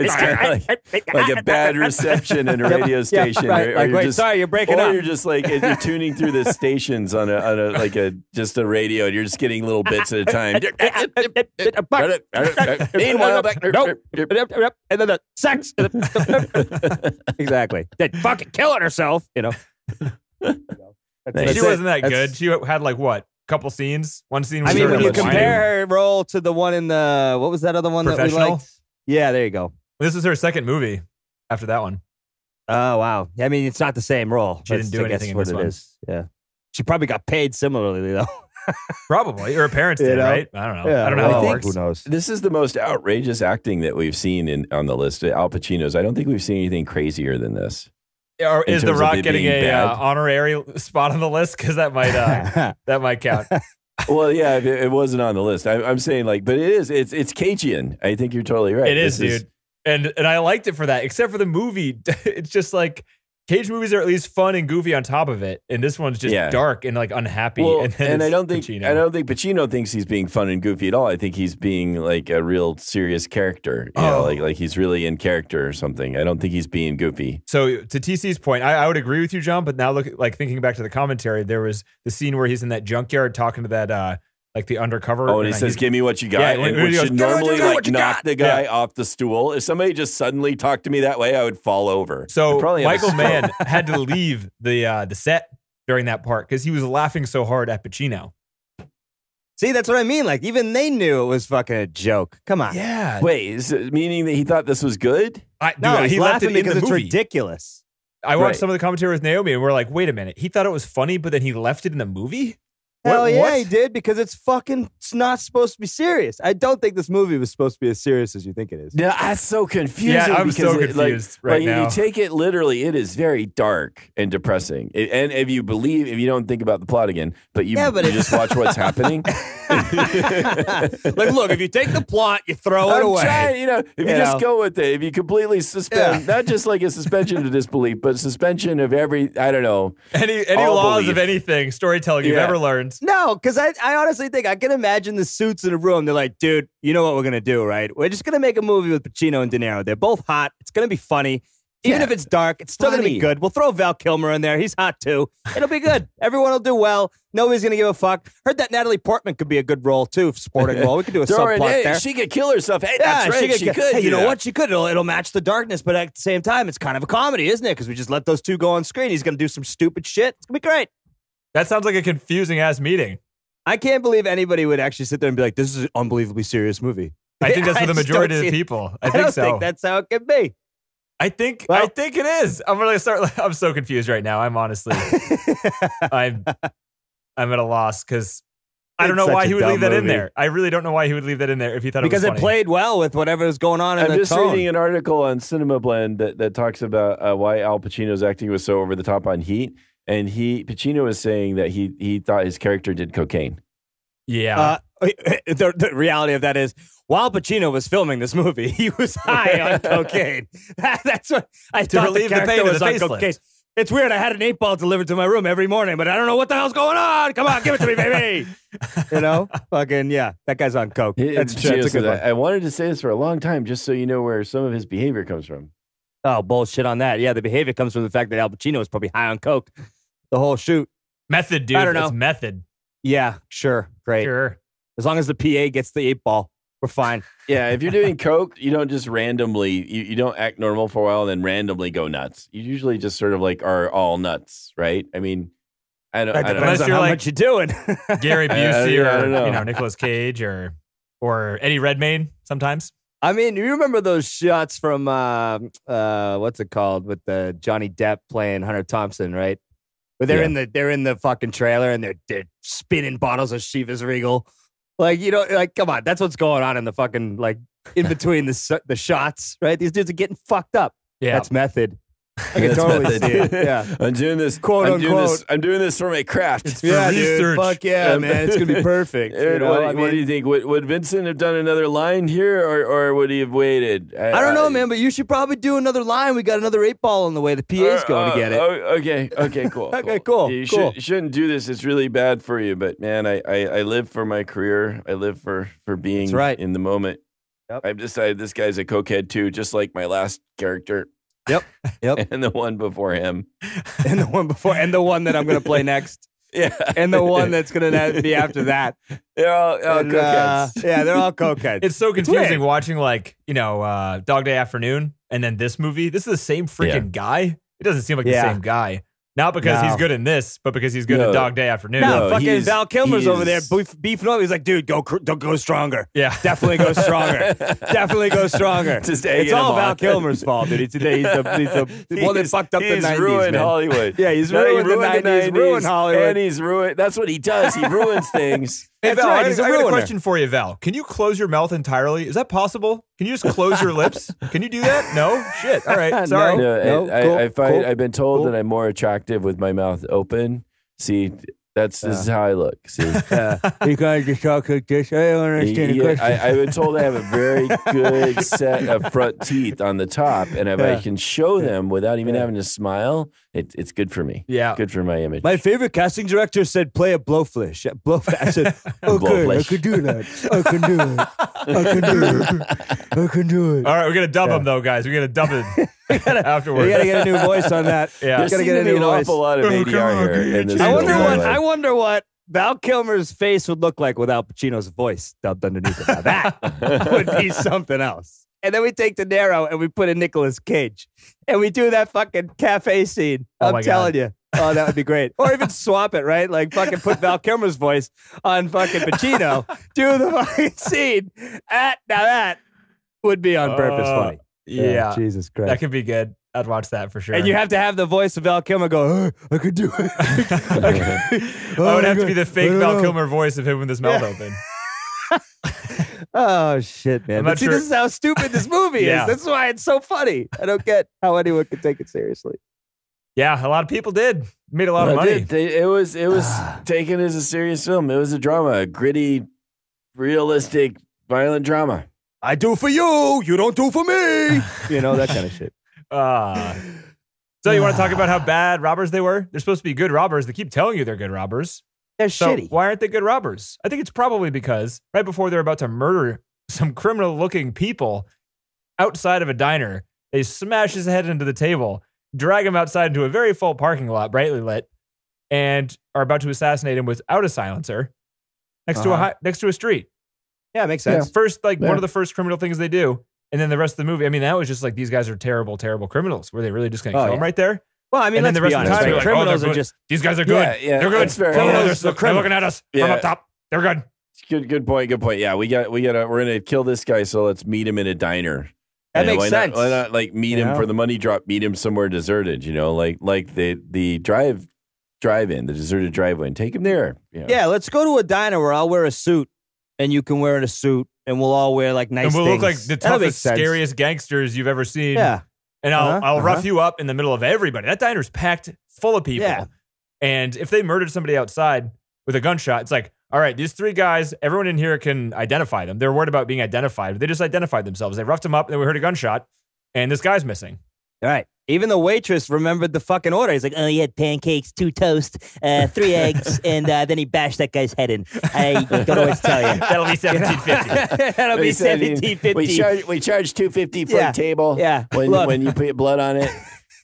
Speaker 5: It's kind of like, like a bad reception in a radio
Speaker 4: Yeah,
Speaker 5: station,
Speaker 4: right.
Speaker 5: or, or
Speaker 4: Like,
Speaker 5: you're
Speaker 4: wait,
Speaker 5: just,
Speaker 4: sorry, you're breaking
Speaker 5: or
Speaker 4: up.
Speaker 5: you're just like you're tuning through the stations on a on a like a just a radio, and you're just getting little bits at a time. Meanwhile, back
Speaker 4: Nope. and then the sex. exactly. That fucking killing herself. You know. That's-
Speaker 3: she
Speaker 4: that's
Speaker 3: wasn't that
Speaker 4: That's-
Speaker 3: good. She had like what? Couple scenes. One scene.
Speaker 4: I mean,
Speaker 3: her
Speaker 4: when you compare her role to the one in the what was that other one that we liked? Yeah, there you go.
Speaker 3: this is her second movie after that one.
Speaker 4: Oh wow. I mean, it's not the same role.
Speaker 3: She didn't do
Speaker 4: I guess,
Speaker 3: anything in
Speaker 4: what
Speaker 3: this
Speaker 4: it
Speaker 3: one.
Speaker 4: is. Yeah. She probably got paid similarly though. [LAUGHS]
Speaker 3: Probably. Her parents
Speaker 4: You
Speaker 3: did,
Speaker 4: know?
Speaker 3: right? I don't know. I don't know
Speaker 5: well,
Speaker 3: how
Speaker 5: I
Speaker 3: that works.
Speaker 4: Who knows?
Speaker 5: This is the most outrageous acting that we've seen in on the list. Al Pacino's. I don't think we've seen anything crazier than this.
Speaker 3: Or is The Rock getting
Speaker 5: being
Speaker 3: a uh, honorary spot on the list? Because that might uh, [LAUGHS] that might count.
Speaker 5: Well, yeah, it, it wasn't on the list. I, I'm saying like, but it is. It's it's Cajun. I think you're totally right.
Speaker 3: It is,
Speaker 5: This
Speaker 3: dude. And and I liked it for that, except for the movie. [LAUGHS] It's just like Cage movies are at least fun and goofy on top of it, and this one's just
Speaker 5: Yeah.
Speaker 3: dark and like unhappy.
Speaker 5: Well,
Speaker 3: and
Speaker 5: and, I don't think
Speaker 3: Pacino.
Speaker 5: I don't think Pacino thinks he's being fun and goofy at all. I think he's being like a real serious character. You know,
Speaker 3: Oh.
Speaker 5: like like he's really in character or something. I don't think he's being goofy.
Speaker 3: So to TC's point, I, I would agree with you, John. But now look, like thinking back to the commentary, there was the scene where he's in that junkyard talking to that uh like the undercover.
Speaker 5: Oh, and he says,
Speaker 3: he's-
Speaker 5: "Give me what you got,"
Speaker 3: Yeah, when-
Speaker 5: and which
Speaker 3: goes,
Speaker 5: should
Speaker 3: "Give you
Speaker 5: normally like knock
Speaker 3: got."
Speaker 5: the guy
Speaker 3: Yeah.
Speaker 5: off the stool. If somebody just suddenly talked to me that way, I would fall over.
Speaker 3: So
Speaker 5: I'd probably
Speaker 3: Michael. [LAUGHS] Mann had to leave the uh, the set during that part because he was laughing so hard at Pacino.
Speaker 4: See, that's what I mean. Like, even they knew it was fucking a joke. Come on.
Speaker 3: Yeah,
Speaker 5: Wait, is it meaning that he thought this was good?
Speaker 3: I, dude,
Speaker 4: No,
Speaker 3: he
Speaker 4: he's
Speaker 3: left it
Speaker 4: laughing because it's
Speaker 3: movie.
Speaker 4: ridiculous.
Speaker 3: I watched
Speaker 5: Right.
Speaker 3: some of the commentary with Naomi, and we're like, wait a minute, he thought it was funny, but then he left it in the movie.
Speaker 4: Hell
Speaker 3: What-
Speaker 4: yeah,
Speaker 3: what?
Speaker 4: he did because it's fucking it's not supposed to be serious. I don't think this movie was supposed to be as serious as you think it is.
Speaker 5: Yeah, that's so confusing.
Speaker 3: Yeah, I'm
Speaker 5: because
Speaker 3: so
Speaker 5: it, like-
Speaker 3: confused right
Speaker 5: like,
Speaker 3: now.
Speaker 5: If you take it literally, it is very dark and depressing. It- and if you believe, if you don't think about the plot again, but you,
Speaker 4: Yeah, but
Speaker 5: you just watch what's happening. [LAUGHS] [LAUGHS]
Speaker 4: like, look, if you take the plot, you throw it
Speaker 5: I'm
Speaker 4: away.
Speaker 5: trying, you know, if you,
Speaker 4: You
Speaker 5: just
Speaker 4: know?
Speaker 5: go with it, if you completely suspend, not just like a suspension of disbelief, but suspension of every, I don't know.
Speaker 3: Any any laws
Speaker 5: belief.
Speaker 3: of anything storytelling you've ever learned?
Speaker 4: No, because I, I honestly think I can imagine the suits in a room. They're like, dude, you know what we're gonna do, right? We're just gonna make a movie with Pacino and De Niro. They're both hot. It's gonna be funny. Even
Speaker 5: Yeah.
Speaker 4: if it's dark, it's still gonna be good. We'll throw Val Kilmer in there. He's hot too. It'll be good. [LAUGHS] Everyone will do well. Nobody's gonna give a fuck. Heard that Natalie Portman could be a good role too, supporting role. We could do a [LAUGHS]
Speaker 5: Throw her in,
Speaker 4: subplot
Speaker 5: hey,
Speaker 4: there.
Speaker 5: she could kill herself. Hey, that's right. She could.
Speaker 4: Hey, you know what? She could. It'll, it'll match the darkness, but at the same time, it's kind of a comedy, isn't it? Because we just let those two go on screen. He's gonna do some stupid shit. It's gonna be great.
Speaker 3: That sounds like a confusing ass meeting.
Speaker 4: I can't believe anybody would actually sit there and be like, "This is an unbelievably serious movie."
Speaker 3: I think [LAUGHS] that's for the majority of the people. I,
Speaker 4: I,
Speaker 3: think
Speaker 4: don't
Speaker 3: so.
Speaker 4: think that's how it could be.
Speaker 3: I think
Speaker 4: Well-
Speaker 3: I think it is. I'm gonna start. [LAUGHS] I'm so confused right now. I'm honestly, [LAUGHS] I'm, I'm at a loss because I don't know why he would leave
Speaker 4: dumb
Speaker 3: that in there. I really don't know why he would leave that in there if he thought
Speaker 4: because
Speaker 3: it
Speaker 4: it
Speaker 3: was funny.
Speaker 4: played well with whatever was going on in
Speaker 5: I'm
Speaker 4: the
Speaker 5: just
Speaker 4: tone.
Speaker 5: reading an article on Cinema Blend that, that talks about uh, why Al Pacino's acting was so over the top on Heat, and he Pacino was saying that he he thought his character did cocaine.
Speaker 3: Yeah,
Speaker 4: Uh, [LAUGHS] the, the reality of that is, while Pacino was filming this movie, [LAUGHS] he was high on [LAUGHS] cocaine. That's what I
Speaker 3: To
Speaker 4: thought
Speaker 3: relieve the
Speaker 4: the character
Speaker 3: pain of
Speaker 4: was
Speaker 3: the
Speaker 4: on
Speaker 3: facelift.
Speaker 4: cocaine. It's weird. I had an eight ball delivered to my room every morning, but I don't know what the hell's going on. Come on, give it to me, baby. you know, fucking yeah, that guy's on coke.
Speaker 5: He-
Speaker 4: That's,
Speaker 5: Pacino
Speaker 4: that's a good one.
Speaker 5: that. I wanted to say this for a long time, just so you know where some of his behavior comes from.
Speaker 4: Oh, bullshit on that. Yeah, the behavior comes from the fact that Al Pacino was probably high on coke the whole shoot.
Speaker 3: method, dude.
Speaker 4: I don't know.
Speaker 3: It's method.
Speaker 4: Yeah, sure, great.
Speaker 3: Sure.
Speaker 4: As long as the PA gets the eight ball, we're fine. [LAUGHS]
Speaker 5: Yeah, if you're doing coke, you don't just randomly you, you don't act normal for a while and then randomly go nuts. You usually just sort of like are all nuts, right? I mean, I don't.
Speaker 4: That
Speaker 5: I don't
Speaker 3: Unless you're
Speaker 4: how
Speaker 3: like-
Speaker 4: much you're doing. [LAUGHS]
Speaker 3: Gary [LAUGHS]
Speaker 5: I- I-
Speaker 3: Busey
Speaker 5: yeah, I
Speaker 3: or
Speaker 5: know.
Speaker 3: you know Nicolas Cage or or Eddie Redmayne sometimes.
Speaker 4: I mean, you remember those shots from uh, uh, what's it called with the Johnny Depp playing Hunter Thompson, right? But they're
Speaker 5: Yeah.
Speaker 4: in the they're in the fucking trailer and they're they're spinning bottles of Chivas Regal, like you know, like come on, that's what's going on in the fucking like in between the the shots, right? These dudes are getting fucked up.
Speaker 3: Yeah.
Speaker 4: That's method. I can totally see it. Yeah. [LAUGHS]
Speaker 5: I'm doing this.
Speaker 4: Quote,
Speaker 5: I'm doing this.
Speaker 4: unquote.
Speaker 5: I'm doing this for my craft.
Speaker 3: It's
Speaker 4: Yeah,
Speaker 3: research.
Speaker 4: dude. Fuck yeah,
Speaker 5: Um,
Speaker 4: man. It's gonna be perfect. [LAUGHS] You know,
Speaker 5: what,
Speaker 4: I
Speaker 5: what do you think? Would, would Vincent have done another line here, or, or would he have waited?
Speaker 4: I don't know, man, but you should probably do another line. We got another eight ball on the way. The PA's
Speaker 5: Uh,
Speaker 4: going
Speaker 5: uh,
Speaker 4: to get it.
Speaker 5: oh, okay, okay, cool. [LAUGHS]
Speaker 4: Okay, cool,
Speaker 5: You,
Speaker 4: cool.
Speaker 5: Should, you shouldn't do this. It's really bad for you. But man, I, I, I live for my career. I live for for being
Speaker 4: That's right.
Speaker 5: in the moment.
Speaker 4: Yep.
Speaker 5: I've decided this guy's a cokehead too, just like my last character.
Speaker 4: Yep. Yep. [LAUGHS]
Speaker 5: and the one before him. [LAUGHS]
Speaker 4: and the one before, and the one that I'm going to play next, [LAUGHS]
Speaker 5: Yeah.
Speaker 4: and the one that's going to be after that.
Speaker 5: They're all, all
Speaker 4: And, uh,
Speaker 5: cokeheads.
Speaker 4: yeah, they're all cokeheads.
Speaker 3: It's so confusing
Speaker 4: weird.
Speaker 3: watching like you know uh, Dog Day Afternoon and then this movie. This is the same freaking guy. It doesn't seem like
Speaker 4: Yeah.
Speaker 3: the same guy. Not because
Speaker 4: No.
Speaker 3: he's good in this, but because he's good
Speaker 5: No.
Speaker 3: in Dog Day Afternoon.
Speaker 4: no,
Speaker 5: No,
Speaker 4: fucking Val Kilmer's over there beef, beefing up. He's like, dude, go, cr- don't go stronger.
Speaker 3: Yeah.
Speaker 4: Definitely go stronger. [LAUGHS] Definitely go stronger. [LAUGHS]
Speaker 5: Just
Speaker 4: it's all
Speaker 5: him
Speaker 4: Val
Speaker 5: on.
Speaker 4: Kilmer's fault, dude. He's, he's, the, he's the [LAUGHS] one that fucked up the
Speaker 5: he's
Speaker 4: 90s.
Speaker 5: ruined
Speaker 4: man.
Speaker 5: Hollywood.
Speaker 4: Yeah, he's
Speaker 5: No, he
Speaker 4: ruined, the 90s, ruined Hollywood.
Speaker 5: And he's ruined. That's what he does. He ruins things.
Speaker 3: Hey, Val,
Speaker 4: right,
Speaker 3: I,
Speaker 4: he's a
Speaker 3: I got a question for you, Val. Can you close your mouth entirely? Is that possible? Can you just close your lips? Can you do that? No? Shit. All right. [LAUGHS] Sorry.
Speaker 4: No.
Speaker 5: No, I, I,
Speaker 4: cool,
Speaker 5: I find
Speaker 4: cool,
Speaker 5: I've been told
Speaker 4: cool.
Speaker 5: that I'm more attractive with my mouth open. See, That's this is how I look. See, [LAUGHS]
Speaker 4: Yeah. you guys just talk like this. I don't understand
Speaker 5: Yeah,
Speaker 4: question.
Speaker 5: I, I've been told I have a very [LAUGHS] good set of front teeth on the top, and if
Speaker 4: Yeah.
Speaker 5: I can show them without even
Speaker 4: Yeah.
Speaker 5: having to smile, it, it's good for me.
Speaker 3: Yeah.
Speaker 5: Good for my image.
Speaker 4: My favorite casting director said, "Play a blowfish." Blowfish. I said, [LAUGHS] "Okay, I
Speaker 5: Blowfish.
Speaker 4: could do that. I can do it. I can do it. I can do it."
Speaker 3: All right, we're gonna dub him though, guys. We're gonna dub it [LAUGHS] afterwards.
Speaker 4: We gotta get a new voice on that.
Speaker 3: Yeah.
Speaker 5: there
Speaker 4: gotta get a new
Speaker 5: an
Speaker 4: voice.
Speaker 5: awful lot of ADR here.
Speaker 3: can you
Speaker 5: in this
Speaker 3: change
Speaker 4: I wonder what I wonder what Val Kilmer's face would look like with Al Pacino's voice dubbed underneath it. Now that [LAUGHS] would be something else. And then we take De Niro and we put in Nicolas Cage and we do that fucking cafe scene.
Speaker 3: Oh
Speaker 4: I'm telling you. Oh, that would be great. Or even swap it, right? Like fucking put Val Kilmer's voice on fucking Pacino. do the fucking scene. At, now that would be on purpose
Speaker 3: Uh,
Speaker 4: funny.
Speaker 3: Yeah,
Speaker 4: Jesus Christ.
Speaker 3: that could be good. I'd watch that for sure.
Speaker 4: and you have to have the voice of Val Kilmer go, "Oh, I could do it. [LAUGHS] [LAUGHS]
Speaker 3: Oh, it would have to be the fake Val. Kilmer voice of him with his mouth
Speaker 4: Yeah.
Speaker 3: open.
Speaker 4: Oh shit, man!
Speaker 3: I'm
Speaker 4: But see,
Speaker 3: sure-
Speaker 4: this is how stupid this [LAUGHS] movie
Speaker 3: Yeah.
Speaker 4: is. That's why it's so funny. I don't get how anyone could take it seriously.
Speaker 3: Yeah, a lot of people did. Made a lot of money.
Speaker 5: it. They- it was it was taken as a serious film. It was a drama, a gritty, realistic, violent drama.
Speaker 4: I do for you, you don't do for me. you know that kind of [LAUGHS] shit.
Speaker 3: Uh, so you want to talk about how bad robbers they were? They're supposed to be good robbers. They keep telling you they're good robbers.
Speaker 4: They're
Speaker 3: So
Speaker 4: shitty.
Speaker 3: why aren't they good robbers? I think it's probably because right before they're about to murder [LAUGHS] some criminal looking people outside of a diner, they smash his head into the table, drag him outside into a very full parking lot, brightly lit, and are about to assassinate him without a silencer next to a
Speaker 4: Uh-huh.
Speaker 3: hi- next to a street.
Speaker 4: Yeah, makes
Speaker 5: Yeah.
Speaker 4: sense.
Speaker 3: First, like
Speaker 5: Yeah.
Speaker 3: one of the first criminal things they do, and then the rest of the movie. I mean, that was just like these guys are terrible, terrible criminals. Were they really just going to
Speaker 4: Oh,
Speaker 3: kill
Speaker 4: yeah.
Speaker 3: him right there?
Speaker 4: Well, I mean,
Speaker 3: And then
Speaker 4: let's
Speaker 3: the rest
Speaker 4: be
Speaker 3: of the
Speaker 4: honest.
Speaker 3: time,
Speaker 4: right?
Speaker 3: like, oh,
Speaker 4: Criminals
Speaker 3: they're
Speaker 4: just
Speaker 3: These guys are good.
Speaker 5: Yeah, yeah,
Speaker 3: they're good.
Speaker 5: that's fair.
Speaker 3: Criminals,
Speaker 5: Yeah,
Speaker 3: they're,
Speaker 4: the
Speaker 3: they're
Speaker 4: criminal.
Speaker 3: looking at us from up top. They're good.
Speaker 5: Good, good point. Good point. Yeah, we got, we got. to We're gonna kill this guy, so let's meet him in a diner.
Speaker 4: That
Speaker 5: And
Speaker 4: makes
Speaker 5: why
Speaker 4: sense.
Speaker 5: Not, why not like meet
Speaker 4: You
Speaker 5: him
Speaker 4: know?
Speaker 5: for the money drop? Meet him somewhere deserted. You know, like like the the drive drive in the deserted driveway and take him there. You know?
Speaker 4: Yeah, let's go to a diner where I'll wear a suit and you can wear a suit and we'll all wear like nice
Speaker 3: and we'll look like the toughest, scariest gangsters you've ever seen.
Speaker 4: Yeah.
Speaker 3: And I'll,
Speaker 4: Uh-huh,
Speaker 3: I'll
Speaker 4: uh-huh.
Speaker 3: rough you up in the middle of everybody. That diner's packed full of people.
Speaker 4: Yeah.
Speaker 3: And if they murdered somebody outside with a gunshot, it's like, all right, these three guys, everyone in here can identify them. They're worried about being identified. They just identified themselves. They roughed them up, and then we heard a gunshot, and this guy's missing.
Speaker 4: All right. Even the waitress remembered the fucking order. He's like, oh, he had pancakes, two toast, uh, three eggs, [LAUGHS] and uh, then he bashed that guy's head in. I don't know what to tell you.
Speaker 3: That'll be seventeen fifty. [LAUGHS]
Speaker 4: That'll be
Speaker 5: They said,
Speaker 4: seventeen fifty.
Speaker 5: We charge we charge two fifty for
Speaker 4: Yeah.
Speaker 5: a table.
Speaker 4: Yeah.
Speaker 5: When
Speaker 4: Look.
Speaker 5: when you put blood on it,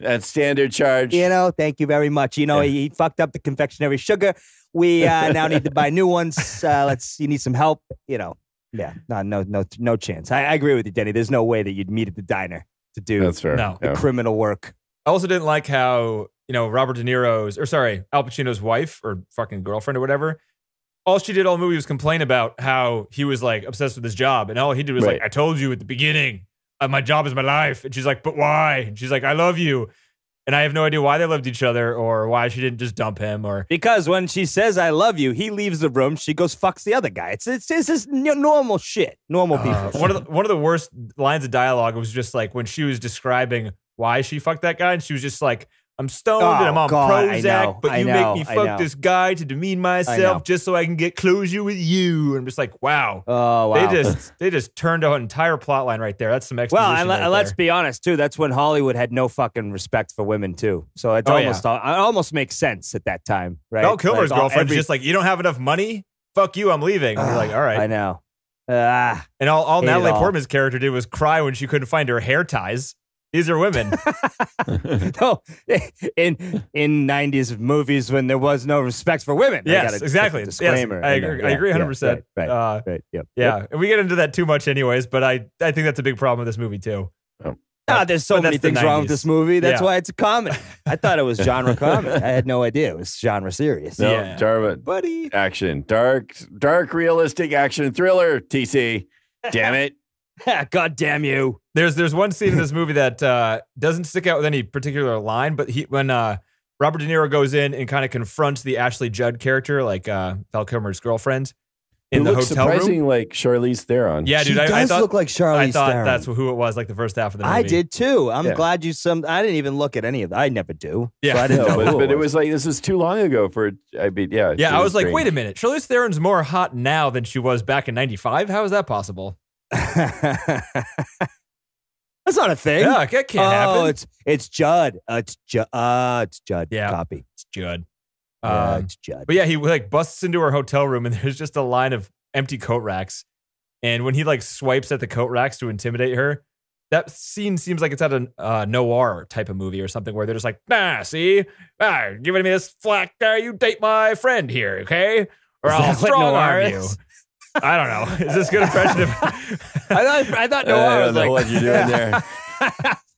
Speaker 5: that's standard charge.
Speaker 4: You know, thank you very much. You know,
Speaker 5: Yeah.
Speaker 4: he, he fucked up the confectionery sugar. We uh, [LAUGHS] now need to buy new ones. Uh, let's. You need some help. You know. Yeah. No. No. No. No chance. I, I agree with you, Denny. There's no way that you'd meet at the diner to do
Speaker 5: That's fair.
Speaker 3: No.
Speaker 4: the
Speaker 5: Yeah.
Speaker 4: criminal work.
Speaker 3: I also didn't like how, you know, Robert De Niro's, or sorry, Al Pacino's wife or fucking girlfriend or whatever, all she did all movie was complain about how he was like obsessed with his job. And all he did was like, I told you at the beginning, uh, my job is my life. And she's like, but why? And she's like, I love you. And I have no idea why they loved each other or why she didn't just dump him or.
Speaker 4: Because when she says "I love you," he leaves the room. She goes fucks the other guy. It's it's, it's just normal shit. Normal people.
Speaker 3: Uh, one of the one of the worst lines of dialogue was just like when she was describing why she fucked that guy, and she was just like, "I'm stoned and I'm
Speaker 4: Oh,
Speaker 3: on
Speaker 4: God,
Speaker 3: Prozac, but you
Speaker 4: know,
Speaker 3: make me fuck this guy to demean myself just so I can get closure with you." And I'm just like, "Wow."
Speaker 4: oh wow.
Speaker 3: They just [LAUGHS] they just turned an entire plot line right there. That's some exposition.
Speaker 4: well, and,
Speaker 3: right
Speaker 4: let's be honest too. That's when Hollywood had no fucking respect for women too. So it's
Speaker 3: Oh, yeah.
Speaker 4: almost al- it almost makes sense at that time, right?
Speaker 3: Val Kilmer's
Speaker 4: Like,
Speaker 3: girlfriend
Speaker 4: every-
Speaker 3: just like, "You don't have enough money? Fuck you, I'm leaving." And you're like, all right.
Speaker 4: I know. Ah,
Speaker 3: And all, all Natalie
Speaker 4: all.
Speaker 3: Portman's character did was cry when she couldn't find her hair ties. These are women. [LAUGHS] [LAUGHS]
Speaker 4: no, in in '90s movies when there was no respect for women. I
Speaker 3: yes,
Speaker 4: gotta-
Speaker 3: exactly. Yes,
Speaker 4: Disclaimer.
Speaker 3: I
Speaker 4: in there.
Speaker 3: agree. I
Speaker 4: Yeah,
Speaker 3: agree
Speaker 4: yeah,
Speaker 3: 100. percent
Speaker 4: Right. Right.
Speaker 3: Uh,
Speaker 4: right yep.
Speaker 3: Yeah, and we get into that too much, anyways. But I, I think that's a big problem with this movie too.
Speaker 4: Ah, there's so
Speaker 3: But
Speaker 4: many things wrong with this movie. That's
Speaker 3: Yeah.
Speaker 4: why it's a comedy. I thought it was genre [LAUGHS] comedy. I had no idea it was genre serious.
Speaker 5: No,
Speaker 3: Yeah.
Speaker 5: Jarva,
Speaker 4: buddy.
Speaker 5: action, dark, dark, realistic action thriller. TC, damn it. [LAUGHS]
Speaker 4: God damn you.
Speaker 3: There's, there's one scene in this movie that uh, doesn't stick out with any particular line, but he, when uh, Robert De Niro goes in and kind of confronts the Ashley Judd character, like uh, Val Kilmer's girlfriend, in
Speaker 5: Who
Speaker 3: the
Speaker 5: looks
Speaker 3: hotel
Speaker 5: surprising
Speaker 3: room.
Speaker 5: like Charlize Theron.
Speaker 3: Yeah,
Speaker 4: she
Speaker 3: dude, I,
Speaker 4: does
Speaker 3: I thought
Speaker 4: look like Charlize
Speaker 3: I thought
Speaker 4: Theron.
Speaker 3: that's who it was, like the first half of the movie.
Speaker 4: I did too. I'm
Speaker 5: Yeah.
Speaker 4: glad you some. I didn't even look at any of that. I never do.
Speaker 3: Yeah.
Speaker 4: so I didn't
Speaker 5: No,
Speaker 4: know.
Speaker 5: but,
Speaker 4: who
Speaker 5: but it was like this was too long ago for. I mean, yeah.
Speaker 3: Yeah,
Speaker 5: it
Speaker 3: I was like,
Speaker 5: strange.
Speaker 3: wait a minute. Charlize Theron's more hot now than she was back in '95. How is that possible?
Speaker 4: That's not a thing.
Speaker 3: Yeah, that can't
Speaker 4: oh,
Speaker 3: happen.
Speaker 4: it's it's Judd. Uh, it's Judd. Uh, it's Judd.
Speaker 3: Yeah.
Speaker 4: Copy.
Speaker 3: It's Judd.
Speaker 4: Yeah,
Speaker 3: Um,
Speaker 4: it's Judd.
Speaker 3: But yeah, he like busts into her hotel room and [LAUGHS] there's just a line of empty coat racks. And when he like swipes at the coat racks to intimidate her, that scene seems like it's at a uh, noir type of movie or something where they're just like, nah, see, ah, giving me this flack. Uh, you date my friend here, okay? Or
Speaker 4: Is
Speaker 3: I'll strong arm you.
Speaker 4: Is?
Speaker 3: I don't know. Is this good impression of?
Speaker 4: I thought I thought
Speaker 5: I
Speaker 4: no. I,
Speaker 5: don't
Speaker 4: was
Speaker 5: know
Speaker 4: like,
Speaker 5: what you're doing [LAUGHS] there.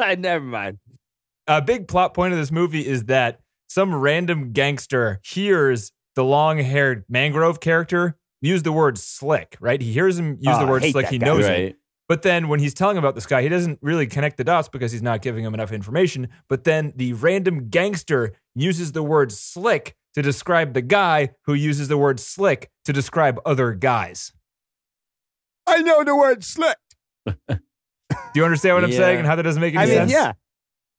Speaker 4: I never mind.
Speaker 3: a big plot point of this movie is that some random gangster hears the long-haired Waingro character use the word slick, right? He hears him use
Speaker 4: Oh,
Speaker 3: the word slick. He
Speaker 4: guy.
Speaker 3: knows it. But then when he's telling about this guy, he doesn't really connect the dots because he's not giving him enough information. But then the random gangster uses the word slick to describe the guy who uses the word slick to describe other guys.
Speaker 4: I know the word slick.
Speaker 3: Do you understand what I'm
Speaker 5: Yeah.
Speaker 3: saying and how that doesn't make any
Speaker 4: I mean,
Speaker 3: sense?
Speaker 4: yeah.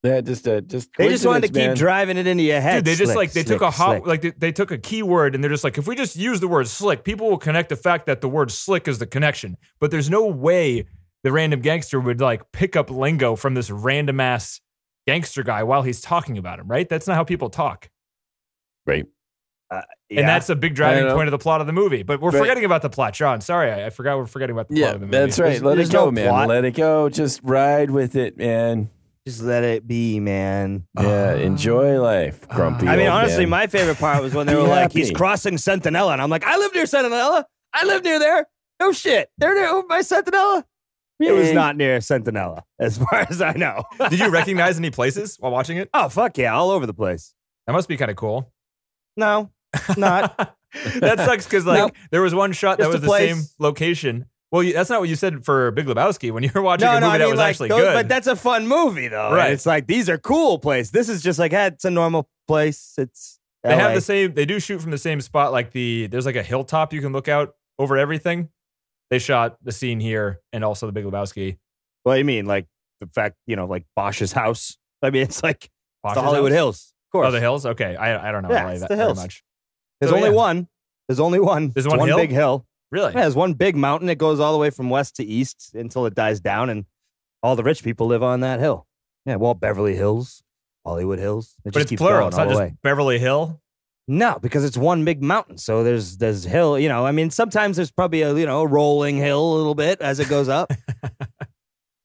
Speaker 5: Yeah, just uh, just
Speaker 4: They just wanted to keep
Speaker 5: coincidence, man.
Speaker 4: driving it into your head.
Speaker 3: Dude, they just
Speaker 4: Slick,
Speaker 3: like they took
Speaker 4: slick,
Speaker 3: a hot
Speaker 4: slick.
Speaker 3: like they, they took a keyword and they're just like if we just use the word slick, people will connect the fact that the word slick is the connection. But there's no way the random gangster would like pick up lingo from this random ass gangster guy while he's talking about him, right? That's not how people talk.
Speaker 5: Right.
Speaker 4: Uh, yeah.
Speaker 3: And that's a big driving point of the plot of the movie. But we're
Speaker 5: Right.
Speaker 3: forgetting about the plot, Sean. Sorry, I, I forgot we're forgetting about the plot
Speaker 5: Yeah,
Speaker 3: of the movie.
Speaker 5: that's right.
Speaker 4: There's-
Speaker 5: Let
Speaker 4: there's
Speaker 5: it go,
Speaker 4: no
Speaker 5: man.
Speaker 4: plot.
Speaker 5: Let it go. Just ride with it, man.
Speaker 4: just let it be, man.
Speaker 5: Yeah, uh, enjoy life, uh, grumpy.
Speaker 4: I mean, honestly,
Speaker 5: man.
Speaker 4: my favorite part was when [LAUGHS] they
Speaker 5: Be
Speaker 4: were like, "He's
Speaker 5: happy.
Speaker 4: crossing Centinela," and I'm like, "I live near Centinela. I live near there. No shit, they're near by Centinela." It was not near Centinela, as far [LAUGHS] as I know.
Speaker 3: Did you recognize any places while watching it?
Speaker 4: oh fuck yeah, all over the place.
Speaker 3: That must be kind of cool.
Speaker 4: No, not. [LAUGHS]
Speaker 3: that sucks because like
Speaker 4: Nope.
Speaker 3: there was one shot that was the same location. Well, you, that's not what you said for Big Lebowski when you were watching
Speaker 4: no,
Speaker 3: a movie
Speaker 4: no, I
Speaker 3: that
Speaker 4: mean
Speaker 3: was
Speaker 4: like,
Speaker 3: actually
Speaker 4: those-
Speaker 3: good.
Speaker 4: but that's a fun movie though.
Speaker 3: Right.
Speaker 4: It's like these are cool places. This is just like, hey, it's a normal place. It's
Speaker 3: they have the same. They do shoot from the same spot. Like the there's like a hilltop you can look out over everything. They shot the scene here and also the Big Lebowski.
Speaker 4: Well, you mean? Like the fact, you know, like Bosch's house. I mean, it's like it's the Hollywood
Speaker 3: house?
Speaker 4: Hills. Of course.
Speaker 3: Oh, the hills. Okay, I I don't know
Speaker 4: Yeah,
Speaker 3: LA that
Speaker 4: the
Speaker 3: very
Speaker 4: hills.
Speaker 3: much.
Speaker 4: There's
Speaker 3: So,
Speaker 4: only
Speaker 3: yeah.
Speaker 4: one. There's only one.
Speaker 3: There's
Speaker 4: It's
Speaker 3: one hill?
Speaker 4: big hill.
Speaker 3: Really?
Speaker 4: Yeah, there's one big mountain. It goes all the way from west to east until it dies down, and all the rich people live on that hill. Yeah, well, Beverly Hills, Hollywood Hills. It
Speaker 3: but
Speaker 4: just
Speaker 3: it's plural. It's not just
Speaker 4: way.
Speaker 3: Beverly Hill.
Speaker 4: No, because it's one big mountain. So there's there's hill. You know, I mean, sometimes there's probably a you know rolling hill a little bit as it goes up. [LAUGHS]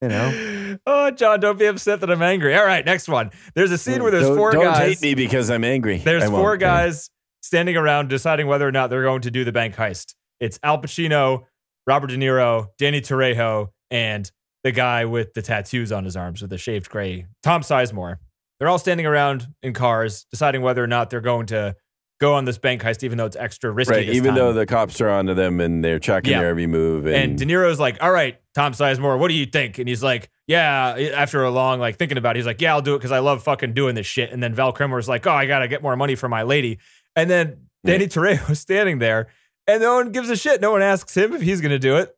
Speaker 4: you know,
Speaker 3: Oh, John, don't be upset that I'm angry. All right, next one. There's a scene where there's
Speaker 5: don't,
Speaker 3: 4
Speaker 5: don't
Speaker 3: guys.
Speaker 5: hate me because I'm angry.
Speaker 3: There's four guys standing around deciding whether or not they're going to do the bank heist. It's Al Pacino, Robert De Niro, Danny Trejo, and the guy with the tattoos on his arms with the shaved gray, Tom Sizemore. They're all standing around in cars deciding whether or not they're going to go on this bank heist, even though it's extra risky.
Speaker 5: Right,
Speaker 3: this
Speaker 5: even
Speaker 3: time.
Speaker 5: though the cops are onto them and they're tracking
Speaker 3: Yeah.
Speaker 5: their every move. And,
Speaker 3: And De Niro's like, all right, Tom Sizemore, what do you think? And he's like, yeah, after a long, like, thinking about it, he's like, yeah, I'll do it because I love fucking doing this shit. And then Val Kilmer's like, oh, I got to get more money for my lady. And then Danny Trejo's [LAUGHS] standing there and no one gives a shit. No one asks him if he's going to do it.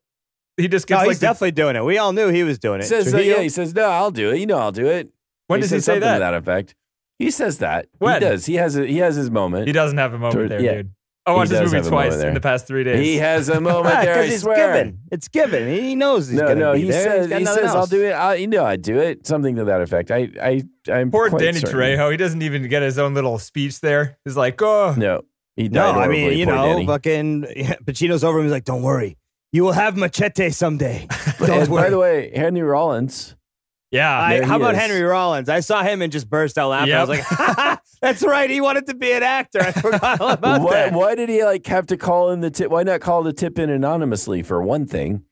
Speaker 3: He just
Speaker 4: no,
Speaker 3: gets
Speaker 4: he's
Speaker 3: like, the-
Speaker 4: definitely doing it. We all knew he was doing it.
Speaker 5: he says, uh, yeah, he says, no, I'll do it. You know, I'll do it.
Speaker 3: when does he say that?
Speaker 5: To that effect. He says that.
Speaker 3: When?
Speaker 5: He does. He has a, he has his moment.
Speaker 3: He doesn't have a moment
Speaker 5: Toward-
Speaker 3: there,
Speaker 5: yeah.
Speaker 3: dude. I watched
Speaker 5: He
Speaker 3: this movie
Speaker 5: have a moment
Speaker 3: twice in the past three days.
Speaker 5: He has a [LAUGHS] moment
Speaker 4: Yeah,
Speaker 5: there. I
Speaker 4: 'cause it's
Speaker 5: swear.
Speaker 4: given. It's given. He knows he's
Speaker 5: No, no.
Speaker 4: be
Speaker 5: He
Speaker 4: there. He's
Speaker 5: says,
Speaker 4: got
Speaker 5: he
Speaker 4: nothing
Speaker 5: says, I'll do it. I, you know, I do it. Something to that effect. I, I, I'm
Speaker 3: Poor
Speaker 5: quite
Speaker 3: Danny
Speaker 5: certain.
Speaker 3: Trejo. He doesn't even get his own little speech there. He's like, oh,
Speaker 5: No, he
Speaker 4: No,
Speaker 5: died.
Speaker 4: I mean, you
Speaker 5: poor
Speaker 4: know,
Speaker 5: Danny.
Speaker 4: fucking [LAUGHS] Pacino's over him. He's like, "Don't worry, you will have machete someday." [LAUGHS] Don't worry.
Speaker 5: by the way, Henry Rollins.
Speaker 3: Yeah.
Speaker 4: I, how about
Speaker 5: is.
Speaker 4: Henry Rollins? I saw him and just burst out laughing. I was
Speaker 3: Yep.
Speaker 4: like, [LAUGHS] "That's right, he wanted to be an actor." I forgot all about
Speaker 5: Why,
Speaker 4: that.
Speaker 5: why did he like have to call in the tip? Why not call the tip in anonymously for one thing?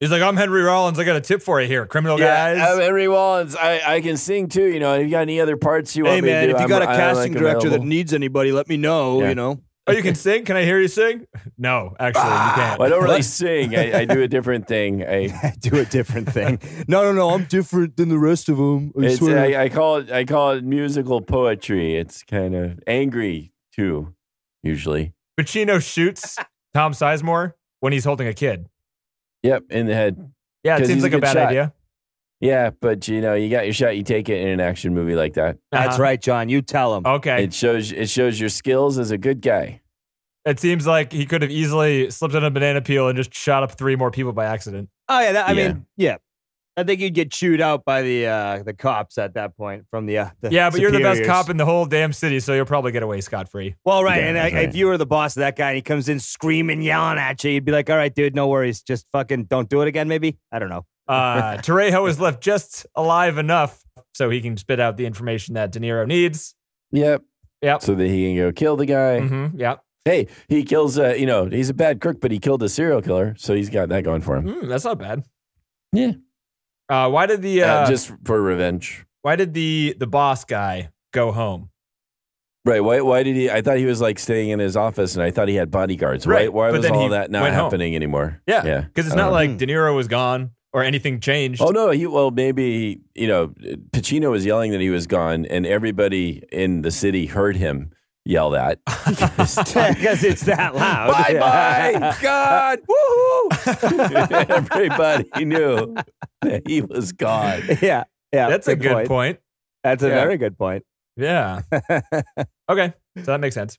Speaker 3: He's like, I'm Henry Rollins. I got a tip for you here, criminal guys.
Speaker 5: I'm Henry Rollins. I, I can sing too. You know, if you got any other parts you
Speaker 4: Hey
Speaker 5: want me
Speaker 4: man,
Speaker 5: to do,
Speaker 4: if you
Speaker 5: I'm-
Speaker 4: got a
Speaker 5: I'm,
Speaker 4: casting
Speaker 5: like,
Speaker 4: director that needs anybody, let me know.
Speaker 5: Yeah.
Speaker 4: You know,
Speaker 3: oh, you can sing? Can I hear you sing? [LAUGHS] No, actually, you can't.
Speaker 5: Well, I don't really [LAUGHS] sing. I, I do a different thing. I, [LAUGHS]
Speaker 4: I do a different thing. no, no, no, I'm different than the rest of them. I
Speaker 5: it's,
Speaker 4: swear.
Speaker 5: I, I call it I call it musical poetry. It's kind of angry too, usually.
Speaker 3: Pacino shoots Tom Sizemore when he's holding a kid.
Speaker 5: Yep, in the head.
Speaker 3: Yeah, it seems
Speaker 5: he's a
Speaker 3: like a bad
Speaker 5: shot.
Speaker 3: idea.
Speaker 5: Yeah, but you know, you got your shot, you take it in an action movie like that.
Speaker 4: That's
Speaker 3: Uh-huh.
Speaker 4: right, John. You tell him.
Speaker 3: Okay.
Speaker 5: It shows it shows your skills as a good guy.
Speaker 3: It seems like he could have easily slipped on a banana peel and just shot up three more people by accident.
Speaker 4: Oh yeah, that, I
Speaker 5: Yeah.
Speaker 4: mean, yeah. I think you'd get chewed out by the uh, the cops at that point from the, uh, the
Speaker 3: Yeah, but you're the best cop in the whole damn city, so you'll probably get away scot free.
Speaker 4: Well, right,
Speaker 5: Yeah,
Speaker 4: and like,
Speaker 5: right.
Speaker 4: if you were the boss of that guy and he comes in screaming, yelling at you, you'd be like, "All right, dude, no worries, just fucking don't do it again." Maybe I don't know.
Speaker 3: Uh, [LAUGHS] Trejo is left just alive enough so he can spit out the information that De Niro needs.
Speaker 5: Yep.
Speaker 3: Yep.
Speaker 5: So that he can go kill the guy.
Speaker 3: hmm Yep.
Speaker 5: Hey, he kills. Uh, you know, he's a bad crook, but he killed a serial killer, so he's got that going for him.
Speaker 3: Mm, that's not bad.
Speaker 5: Yeah.
Speaker 3: Uh, why did the uh,
Speaker 5: Uh, just for revenge.
Speaker 3: why did the the boss guy go home?
Speaker 5: Right. Why? Why did he? I thought he was like staying in his office, and I thought he had bodyguards.
Speaker 3: Right,
Speaker 5: Why? Why was all that not
Speaker 3: went home.
Speaker 5: happening anymore?
Speaker 3: Yeah,
Speaker 5: Yeah.
Speaker 3: because it's not
Speaker 5: know.
Speaker 3: like De Niro was gone or anything changed.
Speaker 5: Oh no. He well maybe you know Pacino was yelling that he was gone, and everybody in the city heard him yell that. [LAUGHS]
Speaker 4: Because it's that loud.
Speaker 5: bye bye, God, woohoo! [LAUGHS] everybody knew that he was gone.
Speaker 4: yeah, yeah.
Speaker 3: That's a good point.
Speaker 4: That's a
Speaker 5: Yeah.
Speaker 4: very good point.
Speaker 3: Yeah. [LAUGHS] okay, so that makes sense.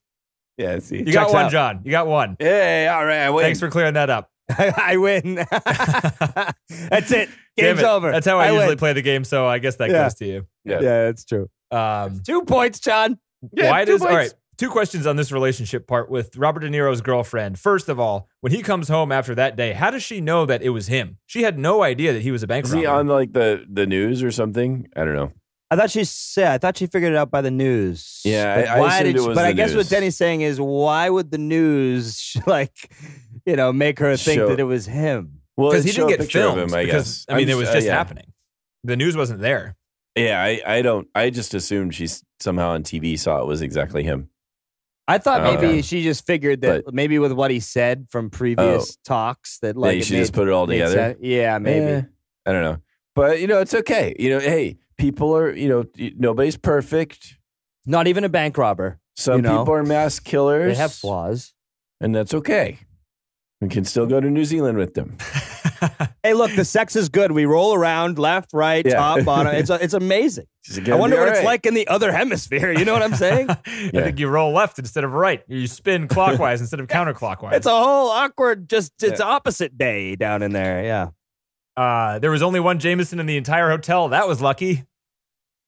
Speaker 5: Yeah. See.
Speaker 3: You got one,
Speaker 4: out.
Speaker 3: John. You got one.
Speaker 5: Hey, all right. I win.
Speaker 3: Thanks for clearing that up.
Speaker 4: I win. That's it. Game's
Speaker 3: it.
Speaker 4: over.
Speaker 3: That's how I, usually
Speaker 4: win.
Speaker 3: play the game, so I guess that
Speaker 4: Yeah.
Speaker 3: goes to you.
Speaker 5: Yeah.
Speaker 4: Yeah, that's true.
Speaker 3: Um,
Speaker 4: Two points, John. Yeah,
Speaker 3: why
Speaker 4: two
Speaker 3: does all right? Two questions on this relationship part with Robert De Niro's girlfriend. First of all, when he comes home after that day, how does she know that it was him? She had no idea that he was a bank
Speaker 5: Is he
Speaker 3: robber.
Speaker 5: on like the the news or something? I don't know.
Speaker 4: I thought she said. I thought she figured it out by the news.
Speaker 5: Yeah,
Speaker 4: But
Speaker 5: I- I
Speaker 4: why
Speaker 5: assumed
Speaker 4: did
Speaker 5: it
Speaker 4: she-
Speaker 5: was
Speaker 4: But
Speaker 5: the
Speaker 4: I guess what
Speaker 5: news.
Speaker 4: Denny's saying is, why would the news [LAUGHS] like, you know, make her think
Speaker 5: Show-
Speaker 4: that it was him?
Speaker 5: Well,
Speaker 3: because he didn't get filmed.
Speaker 5: him, I
Speaker 3: because,
Speaker 5: guess.
Speaker 3: I mean,
Speaker 5: I'm
Speaker 3: it was
Speaker 5: uh,
Speaker 3: just
Speaker 5: yeah.
Speaker 3: happening. The news wasn't there.
Speaker 5: Yeah, I, I don't. I just assumed she somehow on TV saw it was exactly him.
Speaker 4: I thought
Speaker 5: Oh,
Speaker 4: maybe
Speaker 5: okay.
Speaker 4: she just figured that maybe with what he said from previous talks that like
Speaker 5: she
Speaker 4: made-
Speaker 5: just put it all together.
Speaker 4: sense. Yeah, maybe.
Speaker 5: Eh, I don't know, but you know, it's okay. You know, hey, people are. You know, nobody's perfect.
Speaker 4: Not even a bank robber.
Speaker 5: Some
Speaker 4: You know,
Speaker 5: people are mass killers.
Speaker 4: They have flaws.
Speaker 5: and that's okay. We can still go to New Zealand with them. [LAUGHS]
Speaker 4: Hey, look, the sex is good. We roll around left, right,
Speaker 5: Yeah.
Speaker 4: top, bottom. It's [LAUGHS] it's amazing. I wonder what
Speaker 5: all
Speaker 4: it's like in the other hemisphere. You know what I'm saying? [LAUGHS]
Speaker 3: I think you roll left instead of right. You spin clockwise instead of [LAUGHS] counterclockwise.
Speaker 4: It's a whole awkward, just it's opposite day down in there. Yeah.
Speaker 3: Uh, there was only one Jameson in the entire hotel. That was lucky.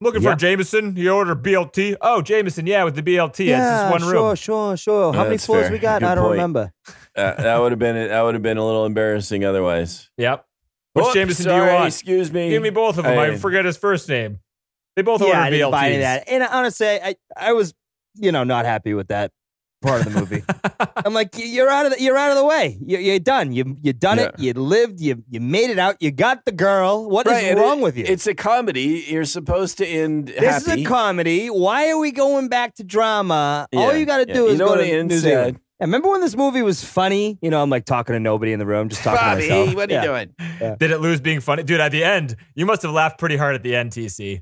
Speaker 3: Looking
Speaker 4: Yeah.
Speaker 3: for Jameson. You order BLT. Oh, Jameson. Yeah, with the BLT. it's just one
Speaker 4: sure,
Speaker 3: room.
Speaker 4: sure, sure. How
Speaker 5: Yeah,
Speaker 4: many
Speaker 5: that's
Speaker 4: floors
Speaker 5: fair.
Speaker 4: we got?
Speaker 5: Good
Speaker 4: I don't
Speaker 5: point.
Speaker 4: remember.
Speaker 5: Uh, that would have been that would have been a little embarrassing otherwise.
Speaker 3: Yep. Which
Speaker 5: Oops,
Speaker 3: Jameson
Speaker 5: sorry,
Speaker 3: do you want?
Speaker 5: Excuse me.
Speaker 3: Give me both of them. I,
Speaker 5: I-
Speaker 3: forget his first name. They both
Speaker 4: yeah, I
Speaker 3: ordered
Speaker 4: didn't
Speaker 3: BLTs.
Speaker 4: buy any of that. And honestly, I I was you know not happy with that part of the movie. [LAUGHS] I'm like, you're out of the, you're out of the way. You, you're done. You you done it. You lived. You you made it out. You got the girl. What is
Speaker 5: Right, and
Speaker 4: wrong
Speaker 5: it-
Speaker 4: with you?
Speaker 5: It's a comedy. You're supposed to end
Speaker 4: this
Speaker 5: happy.
Speaker 4: is a comedy. Why are we going back to drama? All you got to
Speaker 5: yeah.
Speaker 4: do
Speaker 5: You
Speaker 4: is
Speaker 5: know
Speaker 4: go to
Speaker 5: it
Speaker 4: New Zealand.
Speaker 5: sad?
Speaker 4: And remember when this movie was funny? You know, I'm like talking to nobody in the room, just talking
Speaker 5: Bobby,
Speaker 4: to myself.
Speaker 5: what are
Speaker 4: Yeah.
Speaker 5: you doing?
Speaker 3: Did it lose being funny? Dude, at the end, you must have laughed pretty hard at the end, TC.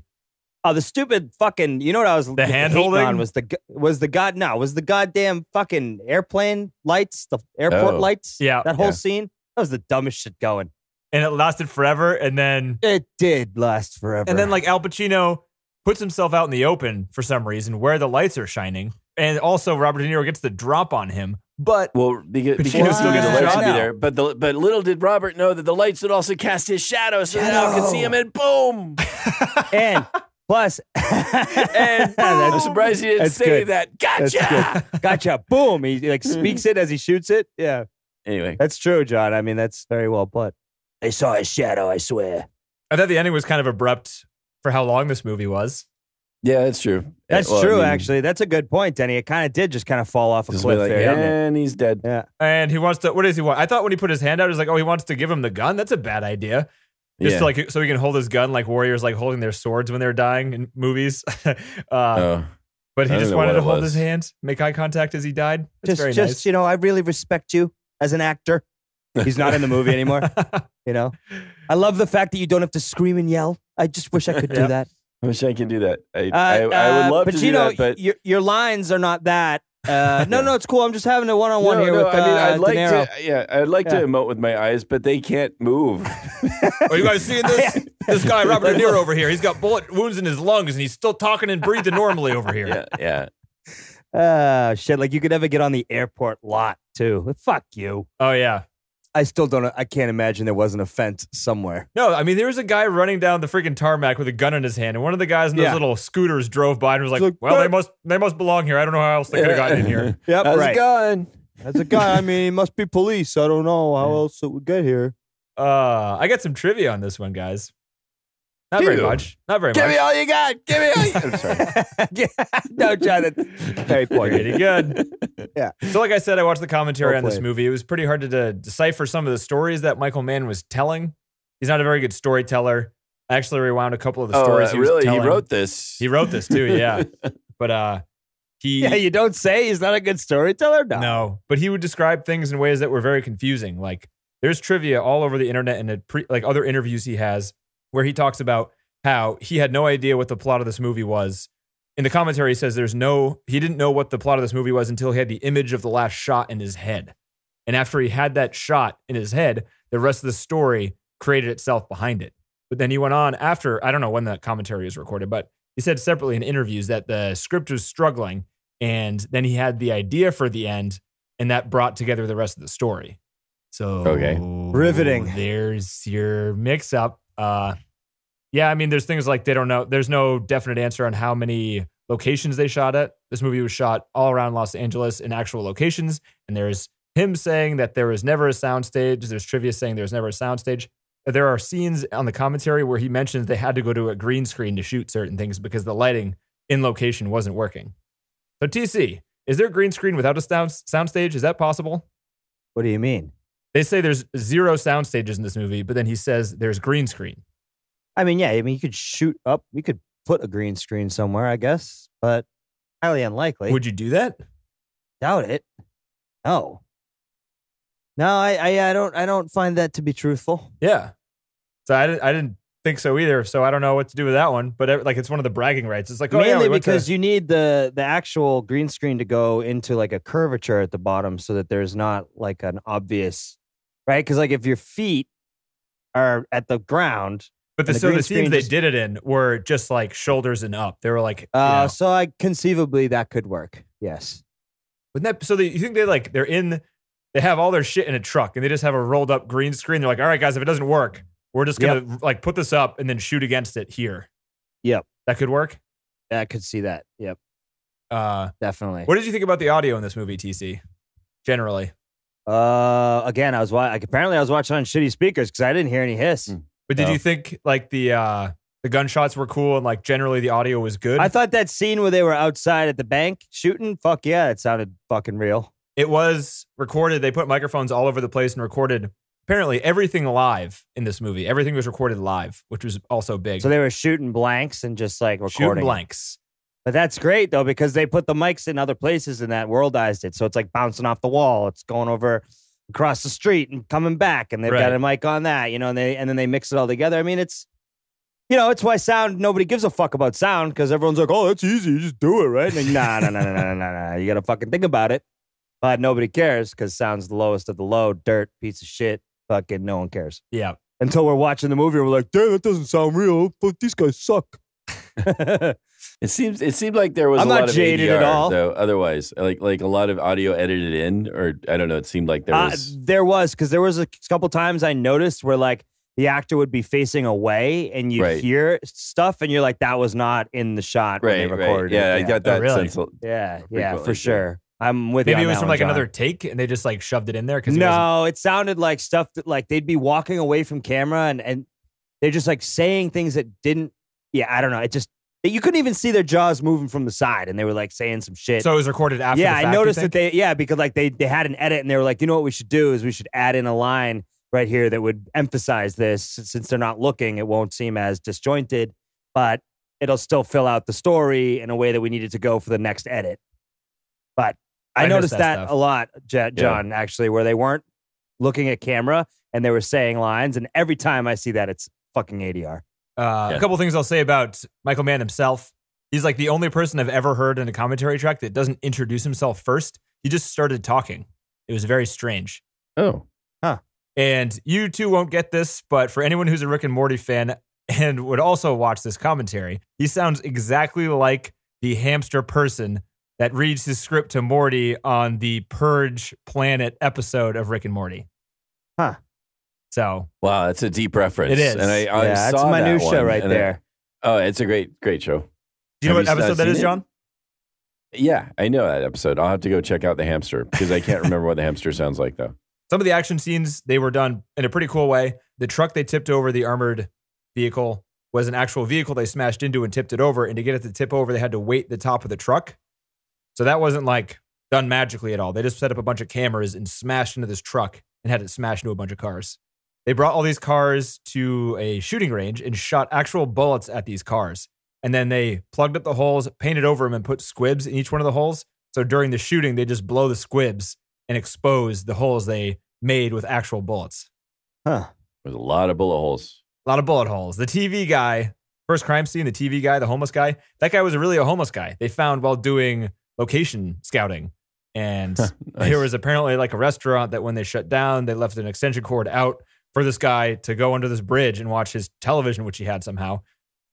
Speaker 4: Oh, the stupid fucking. You know what I was
Speaker 3: The hand holding?
Speaker 4: on was the go- was the god no was the goddamn fucking airplane lights, the airport
Speaker 5: Oh.
Speaker 4: lights.
Speaker 3: Yeah.
Speaker 4: that whole
Speaker 5: Yeah.
Speaker 4: scene that was the dumbest shit going.
Speaker 3: And it lasted forever. And then
Speaker 4: It did last forever.
Speaker 3: and then like Al Pacino puts himself out in the open for some reason where the lights are shining. And also Robert De Niro gets the drop on him. But
Speaker 5: Well, because,
Speaker 3: Pacino
Speaker 5: because
Speaker 3: still
Speaker 5: the
Speaker 3: gets the
Speaker 5: lights
Speaker 3: shot
Speaker 5: would be there, but the, but little did Robert know that the lights would also cast his shadow, so that Al could see him, and boom! [LAUGHS]
Speaker 4: and plus [LAUGHS]
Speaker 5: And [LAUGHS] I'm surprised he didn't
Speaker 4: that's
Speaker 5: say
Speaker 4: good.
Speaker 5: that. Gotcha.
Speaker 4: Gotcha. Boom. He like speaks [LAUGHS] it as he shoots it. Yeah,
Speaker 5: Anyway,
Speaker 4: that's true, John. I mean, that's very well put. I saw his shadow. I swear.
Speaker 3: I thought the ending was kind of abrupt for how long this movie was.
Speaker 5: yeah, that's true.
Speaker 4: That's
Speaker 5: Well, I
Speaker 4: true.
Speaker 5: mean,
Speaker 4: actually, that's a good point, Denny. It kind of did just kind of fall off a cliff
Speaker 5: be like,
Speaker 4: there. didn't
Speaker 5: and he's dead.
Speaker 4: Yeah.
Speaker 3: And he wants to what does he want? I thought when he put his hand out, he was like, Oh, he wants to give him the gun? That's a bad idea. Just
Speaker 5: Yeah.
Speaker 3: to, like so he can hold his gun like warriors like holding their swords when they're dying in movies. uh, [LAUGHS]
Speaker 5: Oh.
Speaker 3: but he just wanted to hold
Speaker 5: was.
Speaker 3: his hand, make eye contact as he died. That's
Speaker 4: just,
Speaker 3: very
Speaker 4: just
Speaker 3: nice.
Speaker 4: you know, I really respect you as an actor. He's not in the movie anymore. [LAUGHS] You know, I love the fact that you don't have to scream and yell. I just wish I could do
Speaker 3: Yep.
Speaker 4: that.
Speaker 5: I wish I could do that. I,
Speaker 4: Uh,
Speaker 5: I, I
Speaker 4: uh,
Speaker 5: would love to do that, but you know,
Speaker 4: your your lines are not that. Uh, no, no, it's cool. I'm just having a one-on-one
Speaker 5: No,
Speaker 4: here
Speaker 5: no,
Speaker 4: with.
Speaker 5: I mean,
Speaker 4: uh,
Speaker 5: I'd like to, yeah, I'd like
Speaker 4: Yeah.
Speaker 5: to emote with my eyes, but they can't move. [LAUGHS]
Speaker 3: Are you guys seeing this? [LAUGHS] this guy, Robert De Niro, over here. He's got bullet wounds in his lungs, and he's still talking and breathing normally over here.
Speaker 5: yeah, yeah.
Speaker 4: Uh, [LAUGHS] shit, like you could ever get on the airport lot too. Fuck you.
Speaker 3: Oh yeah.
Speaker 4: I still don't. I can't imagine there wasn't a fence somewhere.
Speaker 3: No, I mean there was a guy running down the freaking tarmac with a gun in his hand, and one of the guys in those
Speaker 4: Yeah.
Speaker 3: little scooters drove by and was like,
Speaker 4: like,
Speaker 3: "Well, they must they must belong here. I don't know how else they could have gotten in here." [LAUGHS]
Speaker 4: Yep,
Speaker 5: How's
Speaker 4: right.
Speaker 5: it going?
Speaker 4: That's a guy. I mean, he must be police. I don't know how else it would get here.
Speaker 3: Uh, I got some trivia on this one, guys. Not very much. Not very
Speaker 5: Give
Speaker 3: much.
Speaker 5: Give me all you got. Give me all you got. [LAUGHS] I'm sorry. [LAUGHS]
Speaker 4: no, John, that's very poignant.
Speaker 3: Pretty good. [LAUGHS]
Speaker 4: Yeah.
Speaker 3: So, like I said, I watched the commentary
Speaker 4: Well
Speaker 3: on this movie. It was pretty hard to, to decipher some of the stories that Michael Mann was telling. He's not a very good storyteller. I actually rewound a couple of the
Speaker 5: Oh,
Speaker 3: stories
Speaker 5: uh,
Speaker 3: he was
Speaker 5: really? He wrote this.
Speaker 3: He wrote this too, yeah. but uh, he
Speaker 4: Yeah, you don't say he's not a good storyteller. No.
Speaker 3: no, but he would describe things in ways that were very confusing. Like there's trivia all over the internet and it pre- like other interviews he has where he talks about how he had no idea what the plot of this movie was. In the commentary, he says there's no he didn't know what the plot of this movie was until he had the image of the last shot in his head. And after he had that shot in his head, the rest of the story created itself behind it. But then he went on after I don't know when that commentary was recorded, but he said separately in interviews that the script was struggling and then he had the idea for the end and that brought together the rest of the story. So
Speaker 5: Okay.
Speaker 4: Riveting.
Speaker 3: There's your mix up. Uh yeah, I mean there's things like they don't know there's no definite answer on how many locations they shot at. This movie was shot all around Los Angeles in actual locations and there's him saying that there was never a soundstage. There's trivia saying there's never a soundstage. There are scenes on the commentary where he mentions they had to go to a green screen to shoot certain things because the lighting in location wasn't working. So TC, is there a green screen without a sound soundstage? Is that possible?
Speaker 4: What do you mean?
Speaker 3: They say there's zero sound stages in this movie, but then he says there's green screen.
Speaker 4: I mean, yeah. I mean, you could shoot up. We could put a green screen somewhere, I guess, but highly unlikely.
Speaker 3: Would you do that?
Speaker 4: doubt it? No. No, I, I, I don't, I don't find that to be truthful.
Speaker 3: Yeah. So I didn't, I didn't think so either. So I don't know what to do with that one. But like it's one of the bragging rights. It's like oh yeah,
Speaker 4: Mainly
Speaker 3: we went to-
Speaker 4: because you need the the actual green screen to go into like a curvature at the bottom, so that there's not like an obvious, right? Because like if your feet are at the ground,
Speaker 3: but the,
Speaker 4: the
Speaker 3: so the scenes they
Speaker 4: just-
Speaker 3: did it in were just like shoulders and up. They were like,
Speaker 4: uh,
Speaker 3: know,
Speaker 4: so I conceivably that could work. Yes.
Speaker 3: wouldn't that? So they, you think they like they're in, they have all their shit in a truck and they just have a rolled up green screen. They're like, all right, guys, if it doesn't work, we're just gonna like put this up and then shoot against it here.
Speaker 4: Yep.
Speaker 3: That could work.
Speaker 4: I could see that. Yep.
Speaker 3: Uh,
Speaker 4: Definitely.
Speaker 3: what did you think about the audio in this movie, TC? Generally,
Speaker 4: Uh, again, I was wa- like, apparently I was watching on shitty speakers because I didn't hear any hiss.
Speaker 5: Mm.
Speaker 3: but did
Speaker 5: No.
Speaker 3: you think like the uh the gunshots were cool and like generally the audio was good?
Speaker 4: I thought that scene where they were outside at the bank shooting, fuck yeah, it sounded fucking real.
Speaker 3: it was recorded. They put microphones all over the place and recorded apparently everything live in this movie. Everything was recorded live, which was also big.
Speaker 4: So they were shooting blanks and just like
Speaker 3: shooting
Speaker 4: recording.
Speaker 3: blanks.
Speaker 4: But that's great though because they put the mics in other places and that worldized it. So it's like bouncing off the wall. It's going over across the street and coming back, and they've got a mic on that, you know, and they and then they mix it all together. I mean, it's you know, it's why sound nobody gives a fuck about sound because everyone's like, oh, it's easy, you just do it, right? And like, nah, nah, nah, nah, nah, nah, nah. You got to fucking think about it. But nobody cares because sound's the lowest of the low, dirt, piece of shit. Fucking no one cares
Speaker 3: Yeah.
Speaker 4: until we're watching the movie and we're like, damn, that doesn't sound real. But these guys suck. [LAUGHS]
Speaker 5: It seems it seemed like there was
Speaker 4: I'm
Speaker 5: a
Speaker 4: not
Speaker 5: lot of
Speaker 4: jaded
Speaker 5: ADR,
Speaker 4: at all.
Speaker 5: though. Otherwise, like like a lot of audio edited in, or I don't know. It seemed like there
Speaker 4: Uh,
Speaker 5: was.
Speaker 4: there was because there was a couple times I noticed where like the actor would be facing away and you'd
Speaker 5: Right.
Speaker 4: hear stuff and you're like, that was not in the shot when they recorded
Speaker 5: right. Yeah,
Speaker 4: it.
Speaker 5: I got that
Speaker 3: Oh, really?
Speaker 5: sense.
Speaker 4: Yeah, yeah,
Speaker 5: frequently,
Speaker 4: for
Speaker 5: yeah.
Speaker 4: sure. I'm with
Speaker 3: Maybe
Speaker 4: you.
Speaker 3: it was from like
Speaker 4: John.
Speaker 3: another take and they just like shoved it in there because
Speaker 4: No, it sounded like stuff that like they'd be walking away from camera and and they're just like saying things that didn't. Yeah, I don't know. It just you couldn't even see their jaws moving from the side, and they were like saying some shit.
Speaker 3: so it was recorded after.
Speaker 4: yeah,
Speaker 3: the fact,
Speaker 4: I noticed that they yeah because like they they had an edit and they were like, you know what we should do is we should add in a line right here that would emphasize this since they're not looking, it won't seem as disjointed, but it'll still fill out the story in a way that we needed to go for the next edit. But I,
Speaker 3: I
Speaker 4: noticed
Speaker 3: that
Speaker 4: that, a lot, John, actually, where they weren't looking at camera and they were saying lines, and every time I see that, it's fucking ADR.
Speaker 3: Uh,
Speaker 5: Yeah.
Speaker 3: A couple things I'll say about Michael Mann himself. He's like the only person I've ever heard in a commentary track that doesn't introduce himself first. He just started talking. It was very strange.
Speaker 5: Oh, huh.
Speaker 3: And you two won't get this, but for anyone who's a Rick and Morty fan and would also watch this commentary, he sounds exactly like the hamster person that reads his script to Morty on the Purge Planet episode of Rick and Morty.
Speaker 4: Huh.
Speaker 3: So
Speaker 5: wow, that's a deep reference.
Speaker 3: It is.
Speaker 5: and I, I
Speaker 4: yeah, that's
Speaker 5: saw
Speaker 4: my new
Speaker 5: that
Speaker 4: show
Speaker 5: one,
Speaker 4: right
Speaker 5: and I-
Speaker 4: there.
Speaker 5: oh, it's a great, great show.
Speaker 3: do you know
Speaker 5: Have
Speaker 3: what
Speaker 5: you, uh,
Speaker 3: episode that is,
Speaker 5: it?
Speaker 3: John?
Speaker 5: Yeah, I know that episode. I'll have to go check out the hamster because I can't remember what the hamster sounds like though.
Speaker 3: Some of the action scenes they were done in a pretty cool way. The truck they tipped over, the armored vehicle, was an actual vehicle they smashed into and tipped it over. And to get it to tip over, they had to weight the top of the truck. So that wasn't like done magically at all. They just set up a bunch of cameras and smashed into this truck and had it smash into a bunch of cars. They brought all these cars to a shooting range and shot actual bullets at these cars. And then they plugged up the holes, painted over them, and put squibs in each one of the holes. So during the shooting, they just blow the squibs and expose the holes they made with actual bullets.
Speaker 4: Huh.
Speaker 5: There's a lot of bullet holes.
Speaker 3: A lot of bullet holes. The TV guy, first crime scene, the TV guy, the homeless guy, that guy was really a homeless guy. They found while doing location scouting. And
Speaker 5: Nice.
Speaker 3: there was apparently like a restaurant that when they shut down, they left an extension cord out for this guy to go under this bridge and watch his television, which he had somehow.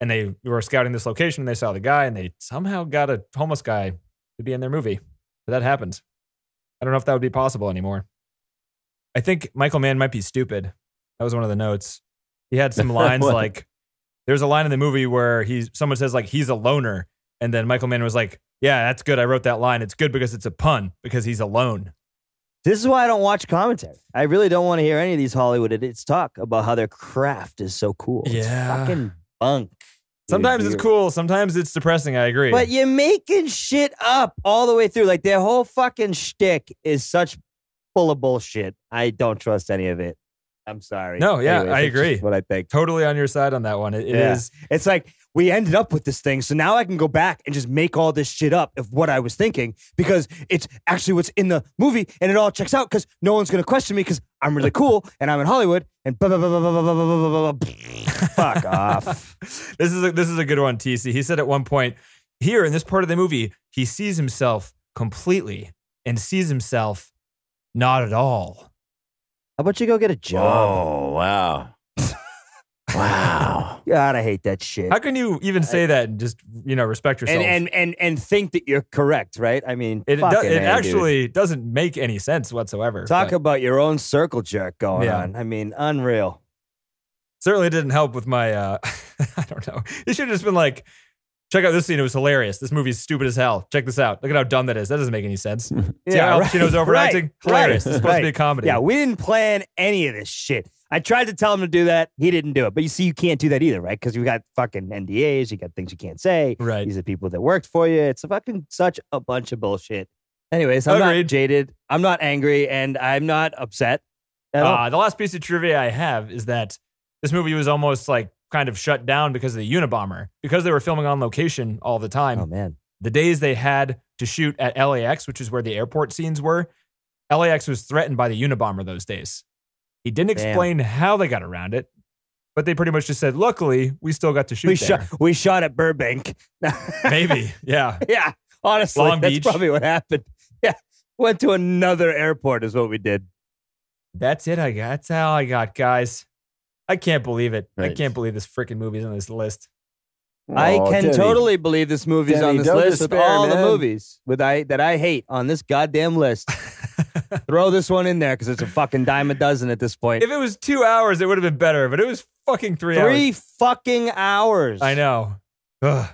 Speaker 3: And they were scouting this location and they saw the guy and they somehow got a homeless guy to be in their movie. But that happened. I don't know if that would be possible anymore. I think Michael Mann might be stupid. That was one of the notes. He had some [LAUGHS] lines like there's a line in the movie where he's someone says like he's a loner, and then Michael Mann was like, "Yeah, that's good. I wrote that line. It's good because it's a pun because he's alone."
Speaker 4: This is why I don't watch commentary. I really don't want to hear any of these Hollywood idiots talk about how their craft is so cool. It's
Speaker 3: Yeah.
Speaker 4: fucking bunk.
Speaker 3: Sometimes it's cool. Sometimes it's depressing. I agree.
Speaker 4: But you're making shit up all the way through. Like their whole fucking shtick is such full of bullshit. I don't trust any of it. I'm sorry.
Speaker 3: No, yeah, I
Speaker 4: just
Speaker 3: agree.
Speaker 4: What I think.
Speaker 3: totally on your side on that one. It, it
Speaker 4: Yeah.
Speaker 3: is.
Speaker 4: It's like we ended up with this thing, so now I can go back and just make all this shit up of what I was thinking because it's actually what's in the movie and it all checks out because no one's gonna question me because I'm really cool and I'm in Hollywood and blah, blah, blah, blah, blah, blah, blah, blah, blah, blah. [LAUGHS] fuck off. [LAUGHS]
Speaker 3: this is a, this is a good one, TC. He said at one point here in this part of the movie, he sees himself completely and sees himself not at all.
Speaker 4: How about you go get a job?
Speaker 5: Oh wow, wow. [LAUGHS]
Speaker 4: God, I hate that shit.
Speaker 3: How can you even say that and just you know respect yourself?
Speaker 4: and, and and and think that you're correct, right? I mean,
Speaker 3: it, do,
Speaker 4: fucking
Speaker 3: it
Speaker 4: A, dude.
Speaker 3: actually doesn't make any sense whatsoever.
Speaker 4: talk
Speaker 3: but
Speaker 4: about your own circle jerk going
Speaker 3: Yeah.
Speaker 4: on. I mean, unreal.
Speaker 3: certainly didn't help with my. Uh, [LAUGHS] I don't know. He should have just been like, "Check out this scene. It was hilarious. This movie's stupid as hell. Check this out. Look at how dumb that is. That doesn't make any sense. [LAUGHS] See how Al
Speaker 4: right,
Speaker 3: Pacino's overacting?
Speaker 4: right,
Speaker 3: hilarious.
Speaker 4: right,
Speaker 3: It's supposed to be a comedy.
Speaker 4: Yeah, we didn't plan any of this shit. I tried to tell him to do that. He didn't do it. But you see, you can't do that either, right? Because you got fucking NDAs. You got things you can't say.
Speaker 3: right.
Speaker 4: These are people that worked for you. It's a fucking such a bunch of bullshit. Anyways, I'm not jaded. I'm not angry, and I'm not upset. at all.
Speaker 3: Uh, the last piece of trivia I have is that this movie was almost like kind of shut down because of the Unabomber. Because they were filming on location all the time,
Speaker 4: oh man,
Speaker 3: the days they had to shoot at LAX, which is where the airport scenes were, LAX was threatened by the Unabomber those days. He didn't
Speaker 4: Damn.
Speaker 3: explain how they got around it, but they pretty much just said, luckily, we still got to shoot
Speaker 4: we
Speaker 3: there.
Speaker 4: shot. We shot at Burbank. [LAUGHS]
Speaker 3: Maybe. Yeah.
Speaker 4: yeah, honestly,
Speaker 3: Long
Speaker 4: that's
Speaker 3: Beach.
Speaker 4: probably what happened. Yeah, went to another airport is what we did.
Speaker 3: That's it. I got. That's all I got, guys. I can't believe it. I can't believe this freaking movie's on this list.
Speaker 4: I
Speaker 5: Oh,
Speaker 4: can
Speaker 5: Denny.
Speaker 4: totally believe this movie's
Speaker 5: Denny,
Speaker 4: on this list
Speaker 5: despair,
Speaker 4: with all the movies with I that I hate on this goddamn list. [LAUGHS] Throw this one in there because it's a fucking dime a dozen at this point.
Speaker 3: If it was two hours, it would have been better, but it was fucking three,
Speaker 4: Three
Speaker 3: hours.
Speaker 4: fucking hours.
Speaker 3: I know. Ugh.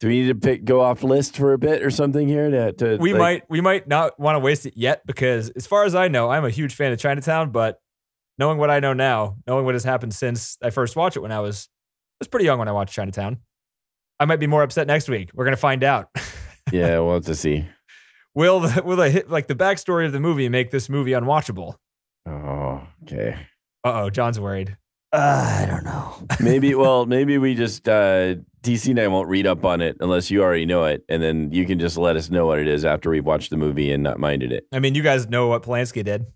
Speaker 5: Do we need to pick go off list for a bit or something here? To, to
Speaker 3: We
Speaker 5: like-
Speaker 3: might we might not want to waste it yet because as far as I know, I'm a huge fan of Chinatown, but knowing what I know now, knowing what has happened since I first watched it when I was I was pretty young when I watched Chinatown. I might be more upset next week. We're gonna find out. [LAUGHS]
Speaker 5: Yeah, we'll have to see.
Speaker 3: Will the, will the hit like the backstory of the movie make this movie unwatchable?
Speaker 5: Oh, okay.
Speaker 3: Uh oh, John's worried.
Speaker 4: Uh, I don't know. [LAUGHS]
Speaker 5: Maybe. well, maybe we just uh, TC and I won't read up on it unless you already know it, and then you can just let us know what it is after we've watched the movie and not minded it.
Speaker 3: I mean, you guys know what Polanski did.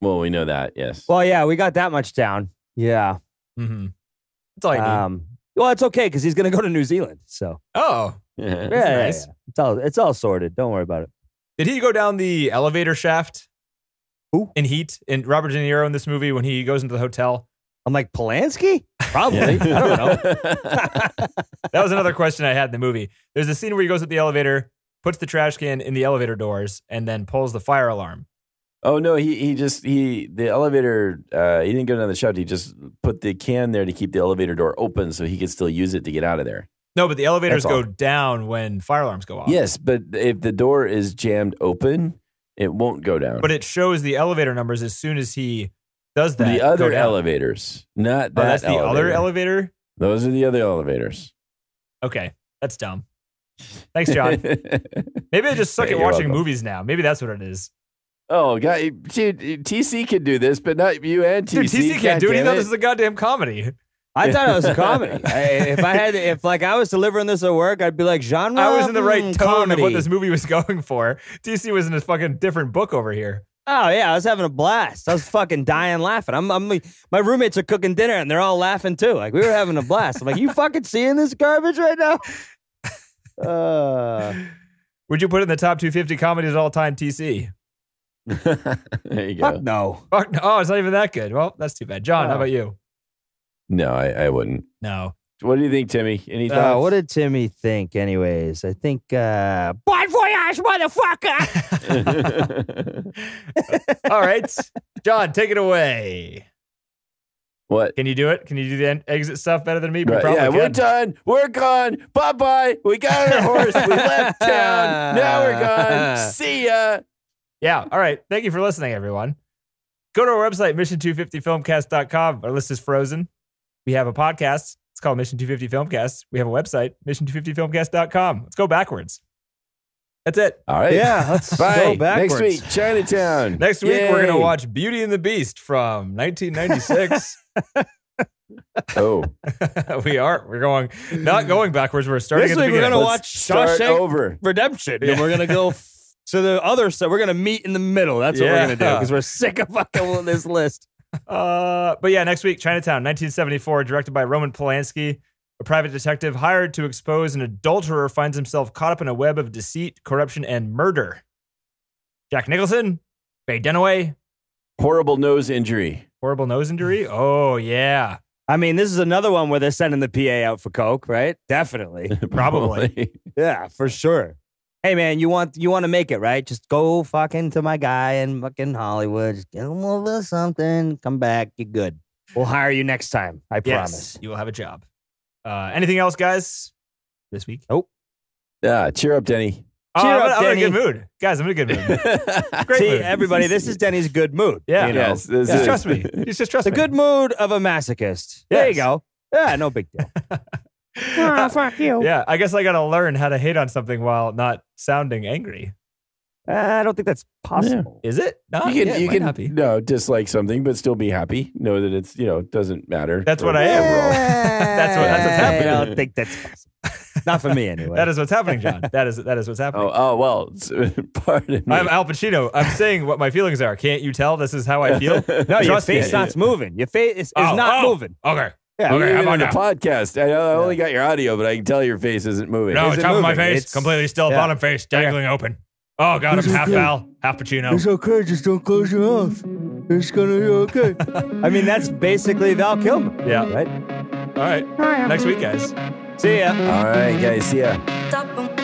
Speaker 5: Well, we know that. Yes.
Speaker 4: Well, yeah, we got that much down. Yeah.
Speaker 3: Mm-hmm. That's all you need.
Speaker 4: Um. Well, it's okay because he's gonna go to New Zealand. So
Speaker 3: oh, [LAUGHS]
Speaker 4: Yeah, yeah,
Speaker 3: nice.
Speaker 4: yeah. It's all it's all sorted. Don't worry about it.
Speaker 3: Did he go down the elevator shaft?
Speaker 4: Who?
Speaker 3: In Heat? In Robert De Niro in this movie when he goes into the hotel?
Speaker 4: I'm like Polanski. Probably. I don't know. [LAUGHS] [LAUGHS]
Speaker 3: That was another question I had in the movie. There's a scene where he goes up the elevator, puts the trash can in the elevator doors, and then pulls the fire alarm.
Speaker 5: Oh no, he he just he the elevator uh he didn't go down the shaft. He just put the can there to keep the elevator door open so he could still use it to get out of there.
Speaker 3: No, but the elevators go down when fire alarms go off.
Speaker 5: Yes, but if the door is jammed open, it won't go down.
Speaker 3: But it shows the elevator numbers as soon as he does that.
Speaker 5: the other elevators, not
Speaker 3: Oh,
Speaker 5: that
Speaker 3: that's the other
Speaker 5: elevator. Those are the other elevators.
Speaker 3: Okay. That's dumb. Thanks, John. [LAUGHS] Maybe I just suck
Speaker 5: Hey,
Speaker 3: at watching
Speaker 5: welcome.
Speaker 3: movies now. Maybe that's what it is.
Speaker 5: oh, God, dude, TC can do this, but not you and TC.
Speaker 3: Dude, TC can't do it. He thought this is a goddamn comedy.
Speaker 4: I thought it was a [LAUGHS] comedy. I, if I had, if like I was delivering this at work, I'd be like genre.
Speaker 3: I was in the right
Speaker 4: mm,
Speaker 3: tone
Speaker 4: comedy.
Speaker 3: of what this movie was [LAUGHS] going for. TC was in a fucking different book over here.
Speaker 4: Oh yeah, I was having a blast. I was fucking dying laughing. I'm, I'm like, my roommates are cooking dinner and they're all laughing too. Like we were having a blast. I'm like, you fucking seeing this garbage right now? [LAUGHS] Uh,
Speaker 3: Would you put it in the top 250 comedies of all time, TC?
Speaker 5: there you
Speaker 4: fuck
Speaker 5: go.
Speaker 4: no.
Speaker 3: Fuck, no, Oh, it's not even that good. Well, that's too bad. John, how about you?
Speaker 5: No, I, I wouldn't.
Speaker 3: No.
Speaker 5: What do you think, Timmy? Any
Speaker 4: Uh,
Speaker 5: thoughts?
Speaker 4: what did Timmy think, anyways? I think uh, bon voyage, motherfucker. [LAUGHS] [LAUGHS]
Speaker 3: All right. John, take it away.
Speaker 5: what?
Speaker 3: Can you do it? Can you do the exit stuff better than me? We
Speaker 5: Right,
Speaker 3: probably
Speaker 5: yeah, we're done. We're gone. Bye bye. We got our horse. We left town. Now we're gone. [LAUGHS] See ya.
Speaker 3: Yeah. All right. Thank you for listening, everyone. Go to our website, mission250filmcast.com. Our list is frozen. We have a podcast. It's called Mission 250 Filmcast. We have a website, mission250filmcast.com. Let's go backwards. That's it.
Speaker 5: All right.
Speaker 4: yeah, [LAUGHS] let's
Speaker 5: Bye.
Speaker 4: go backwards.
Speaker 5: Next week, Chinatown.
Speaker 3: Next week, we're going to watch Beauty and the Beast from 1996. [LAUGHS]
Speaker 5: Oh, [LAUGHS]
Speaker 3: we are. We're going, not going backwards. We're starting
Speaker 4: This week we're gonna watch
Speaker 5: start
Speaker 4: Shawshank
Speaker 5: over.
Speaker 4: Redemption,
Speaker 3: Yeah.
Speaker 4: and we're gonna go f- to the other side. We're gonna meet in the middle. That's what we're gonna do because we're sick of fucking this list.
Speaker 3: Uh, but yeah, next week, Chinatown, 1974, directed by Roman Polanski. A private detective hired to expose an adulterer finds himself caught up in a web of deceit, corruption, and murder. Jack Nicholson, Faye Dunaway,
Speaker 5: Horrible nose injury.
Speaker 3: horrible nose injury. Oh yeah,
Speaker 4: I mean, this is another one where they're sending the PA out for coke, right? Definitely, [LAUGHS]
Speaker 3: Probably.
Speaker 4: yeah, for sure. Hey man, you want you want to make it right? Just go fucking to my guy in fucking Hollywood. Just get him a little something. Come back, you're good. We'll hire you next time. I
Speaker 3: yes,
Speaker 4: promise.
Speaker 3: you will have a job. Uh, anything else, guys? This week? Oh.
Speaker 5: Yeah, cheer up, Denny.
Speaker 3: Oh,
Speaker 4: Cheer
Speaker 3: I'm,
Speaker 4: up,
Speaker 3: I'm in a good
Speaker 4: Denny.
Speaker 3: mood, guys. I'm in a good mood. [LAUGHS] Great
Speaker 4: See,
Speaker 3: mood.
Speaker 4: everybody, this is Denny's good mood.
Speaker 3: Yeah.
Speaker 4: you know?
Speaker 5: Yes, this
Speaker 3: Just
Speaker 5: is-
Speaker 3: trust me. You just trust me.
Speaker 4: the
Speaker 3: me.
Speaker 4: good mood of a masochist. There you
Speaker 3: Yes.
Speaker 4: go. Yeah, no big deal. [LAUGHS] Ah, [LAUGHS] fuck you.
Speaker 3: Yeah, I guess I got to learn how to hate on something while not sounding angry.
Speaker 4: Uh, I don't think that's possible.
Speaker 3: Is it? No,
Speaker 5: You can,
Speaker 3: yeah, it
Speaker 5: you can
Speaker 3: not be.
Speaker 5: no dislike something, but still be happy. Know that it's you know doesn't matter.
Speaker 3: That's what I am. [LAUGHS] That's what- that's what's happening.
Speaker 4: I don't [LAUGHS] think that's possible. Not for me, anyway.
Speaker 3: That is what's happening, John. That is that is what's happening.
Speaker 5: Oh, oh well. Pardon me.
Speaker 3: I'm Al Pacino. I'm saying what my feelings are. Can't you tell this is how I feel?
Speaker 4: no, your
Speaker 3: Trust
Speaker 4: face
Speaker 3: me.
Speaker 4: starts moving. Your face is, is
Speaker 3: Oh,
Speaker 4: not
Speaker 3: oh,
Speaker 4: moving.
Speaker 3: Okay.
Speaker 4: Yeah.
Speaker 3: Okay,
Speaker 5: Even
Speaker 3: how about
Speaker 5: the
Speaker 3: now?
Speaker 5: podcast. I, I only got your audio, but I can tell your face isn't moving.
Speaker 3: No,
Speaker 4: Is it
Speaker 3: top of my face,
Speaker 4: It's-
Speaker 3: completely still,
Speaker 4: yeah.
Speaker 3: bottom face, dangling open. Oh god, I'm
Speaker 4: It's
Speaker 3: half
Speaker 4: okay.
Speaker 3: Val, half Pacino.
Speaker 4: It's okay. Just don't close your mouth. It's gonna be okay. [LAUGHS] I mean, that's basically Val Kilmer.
Speaker 3: Yeah.
Speaker 4: Right?
Speaker 3: All right. Next week, guys.
Speaker 4: See ya.
Speaker 5: All right, guys. See ya.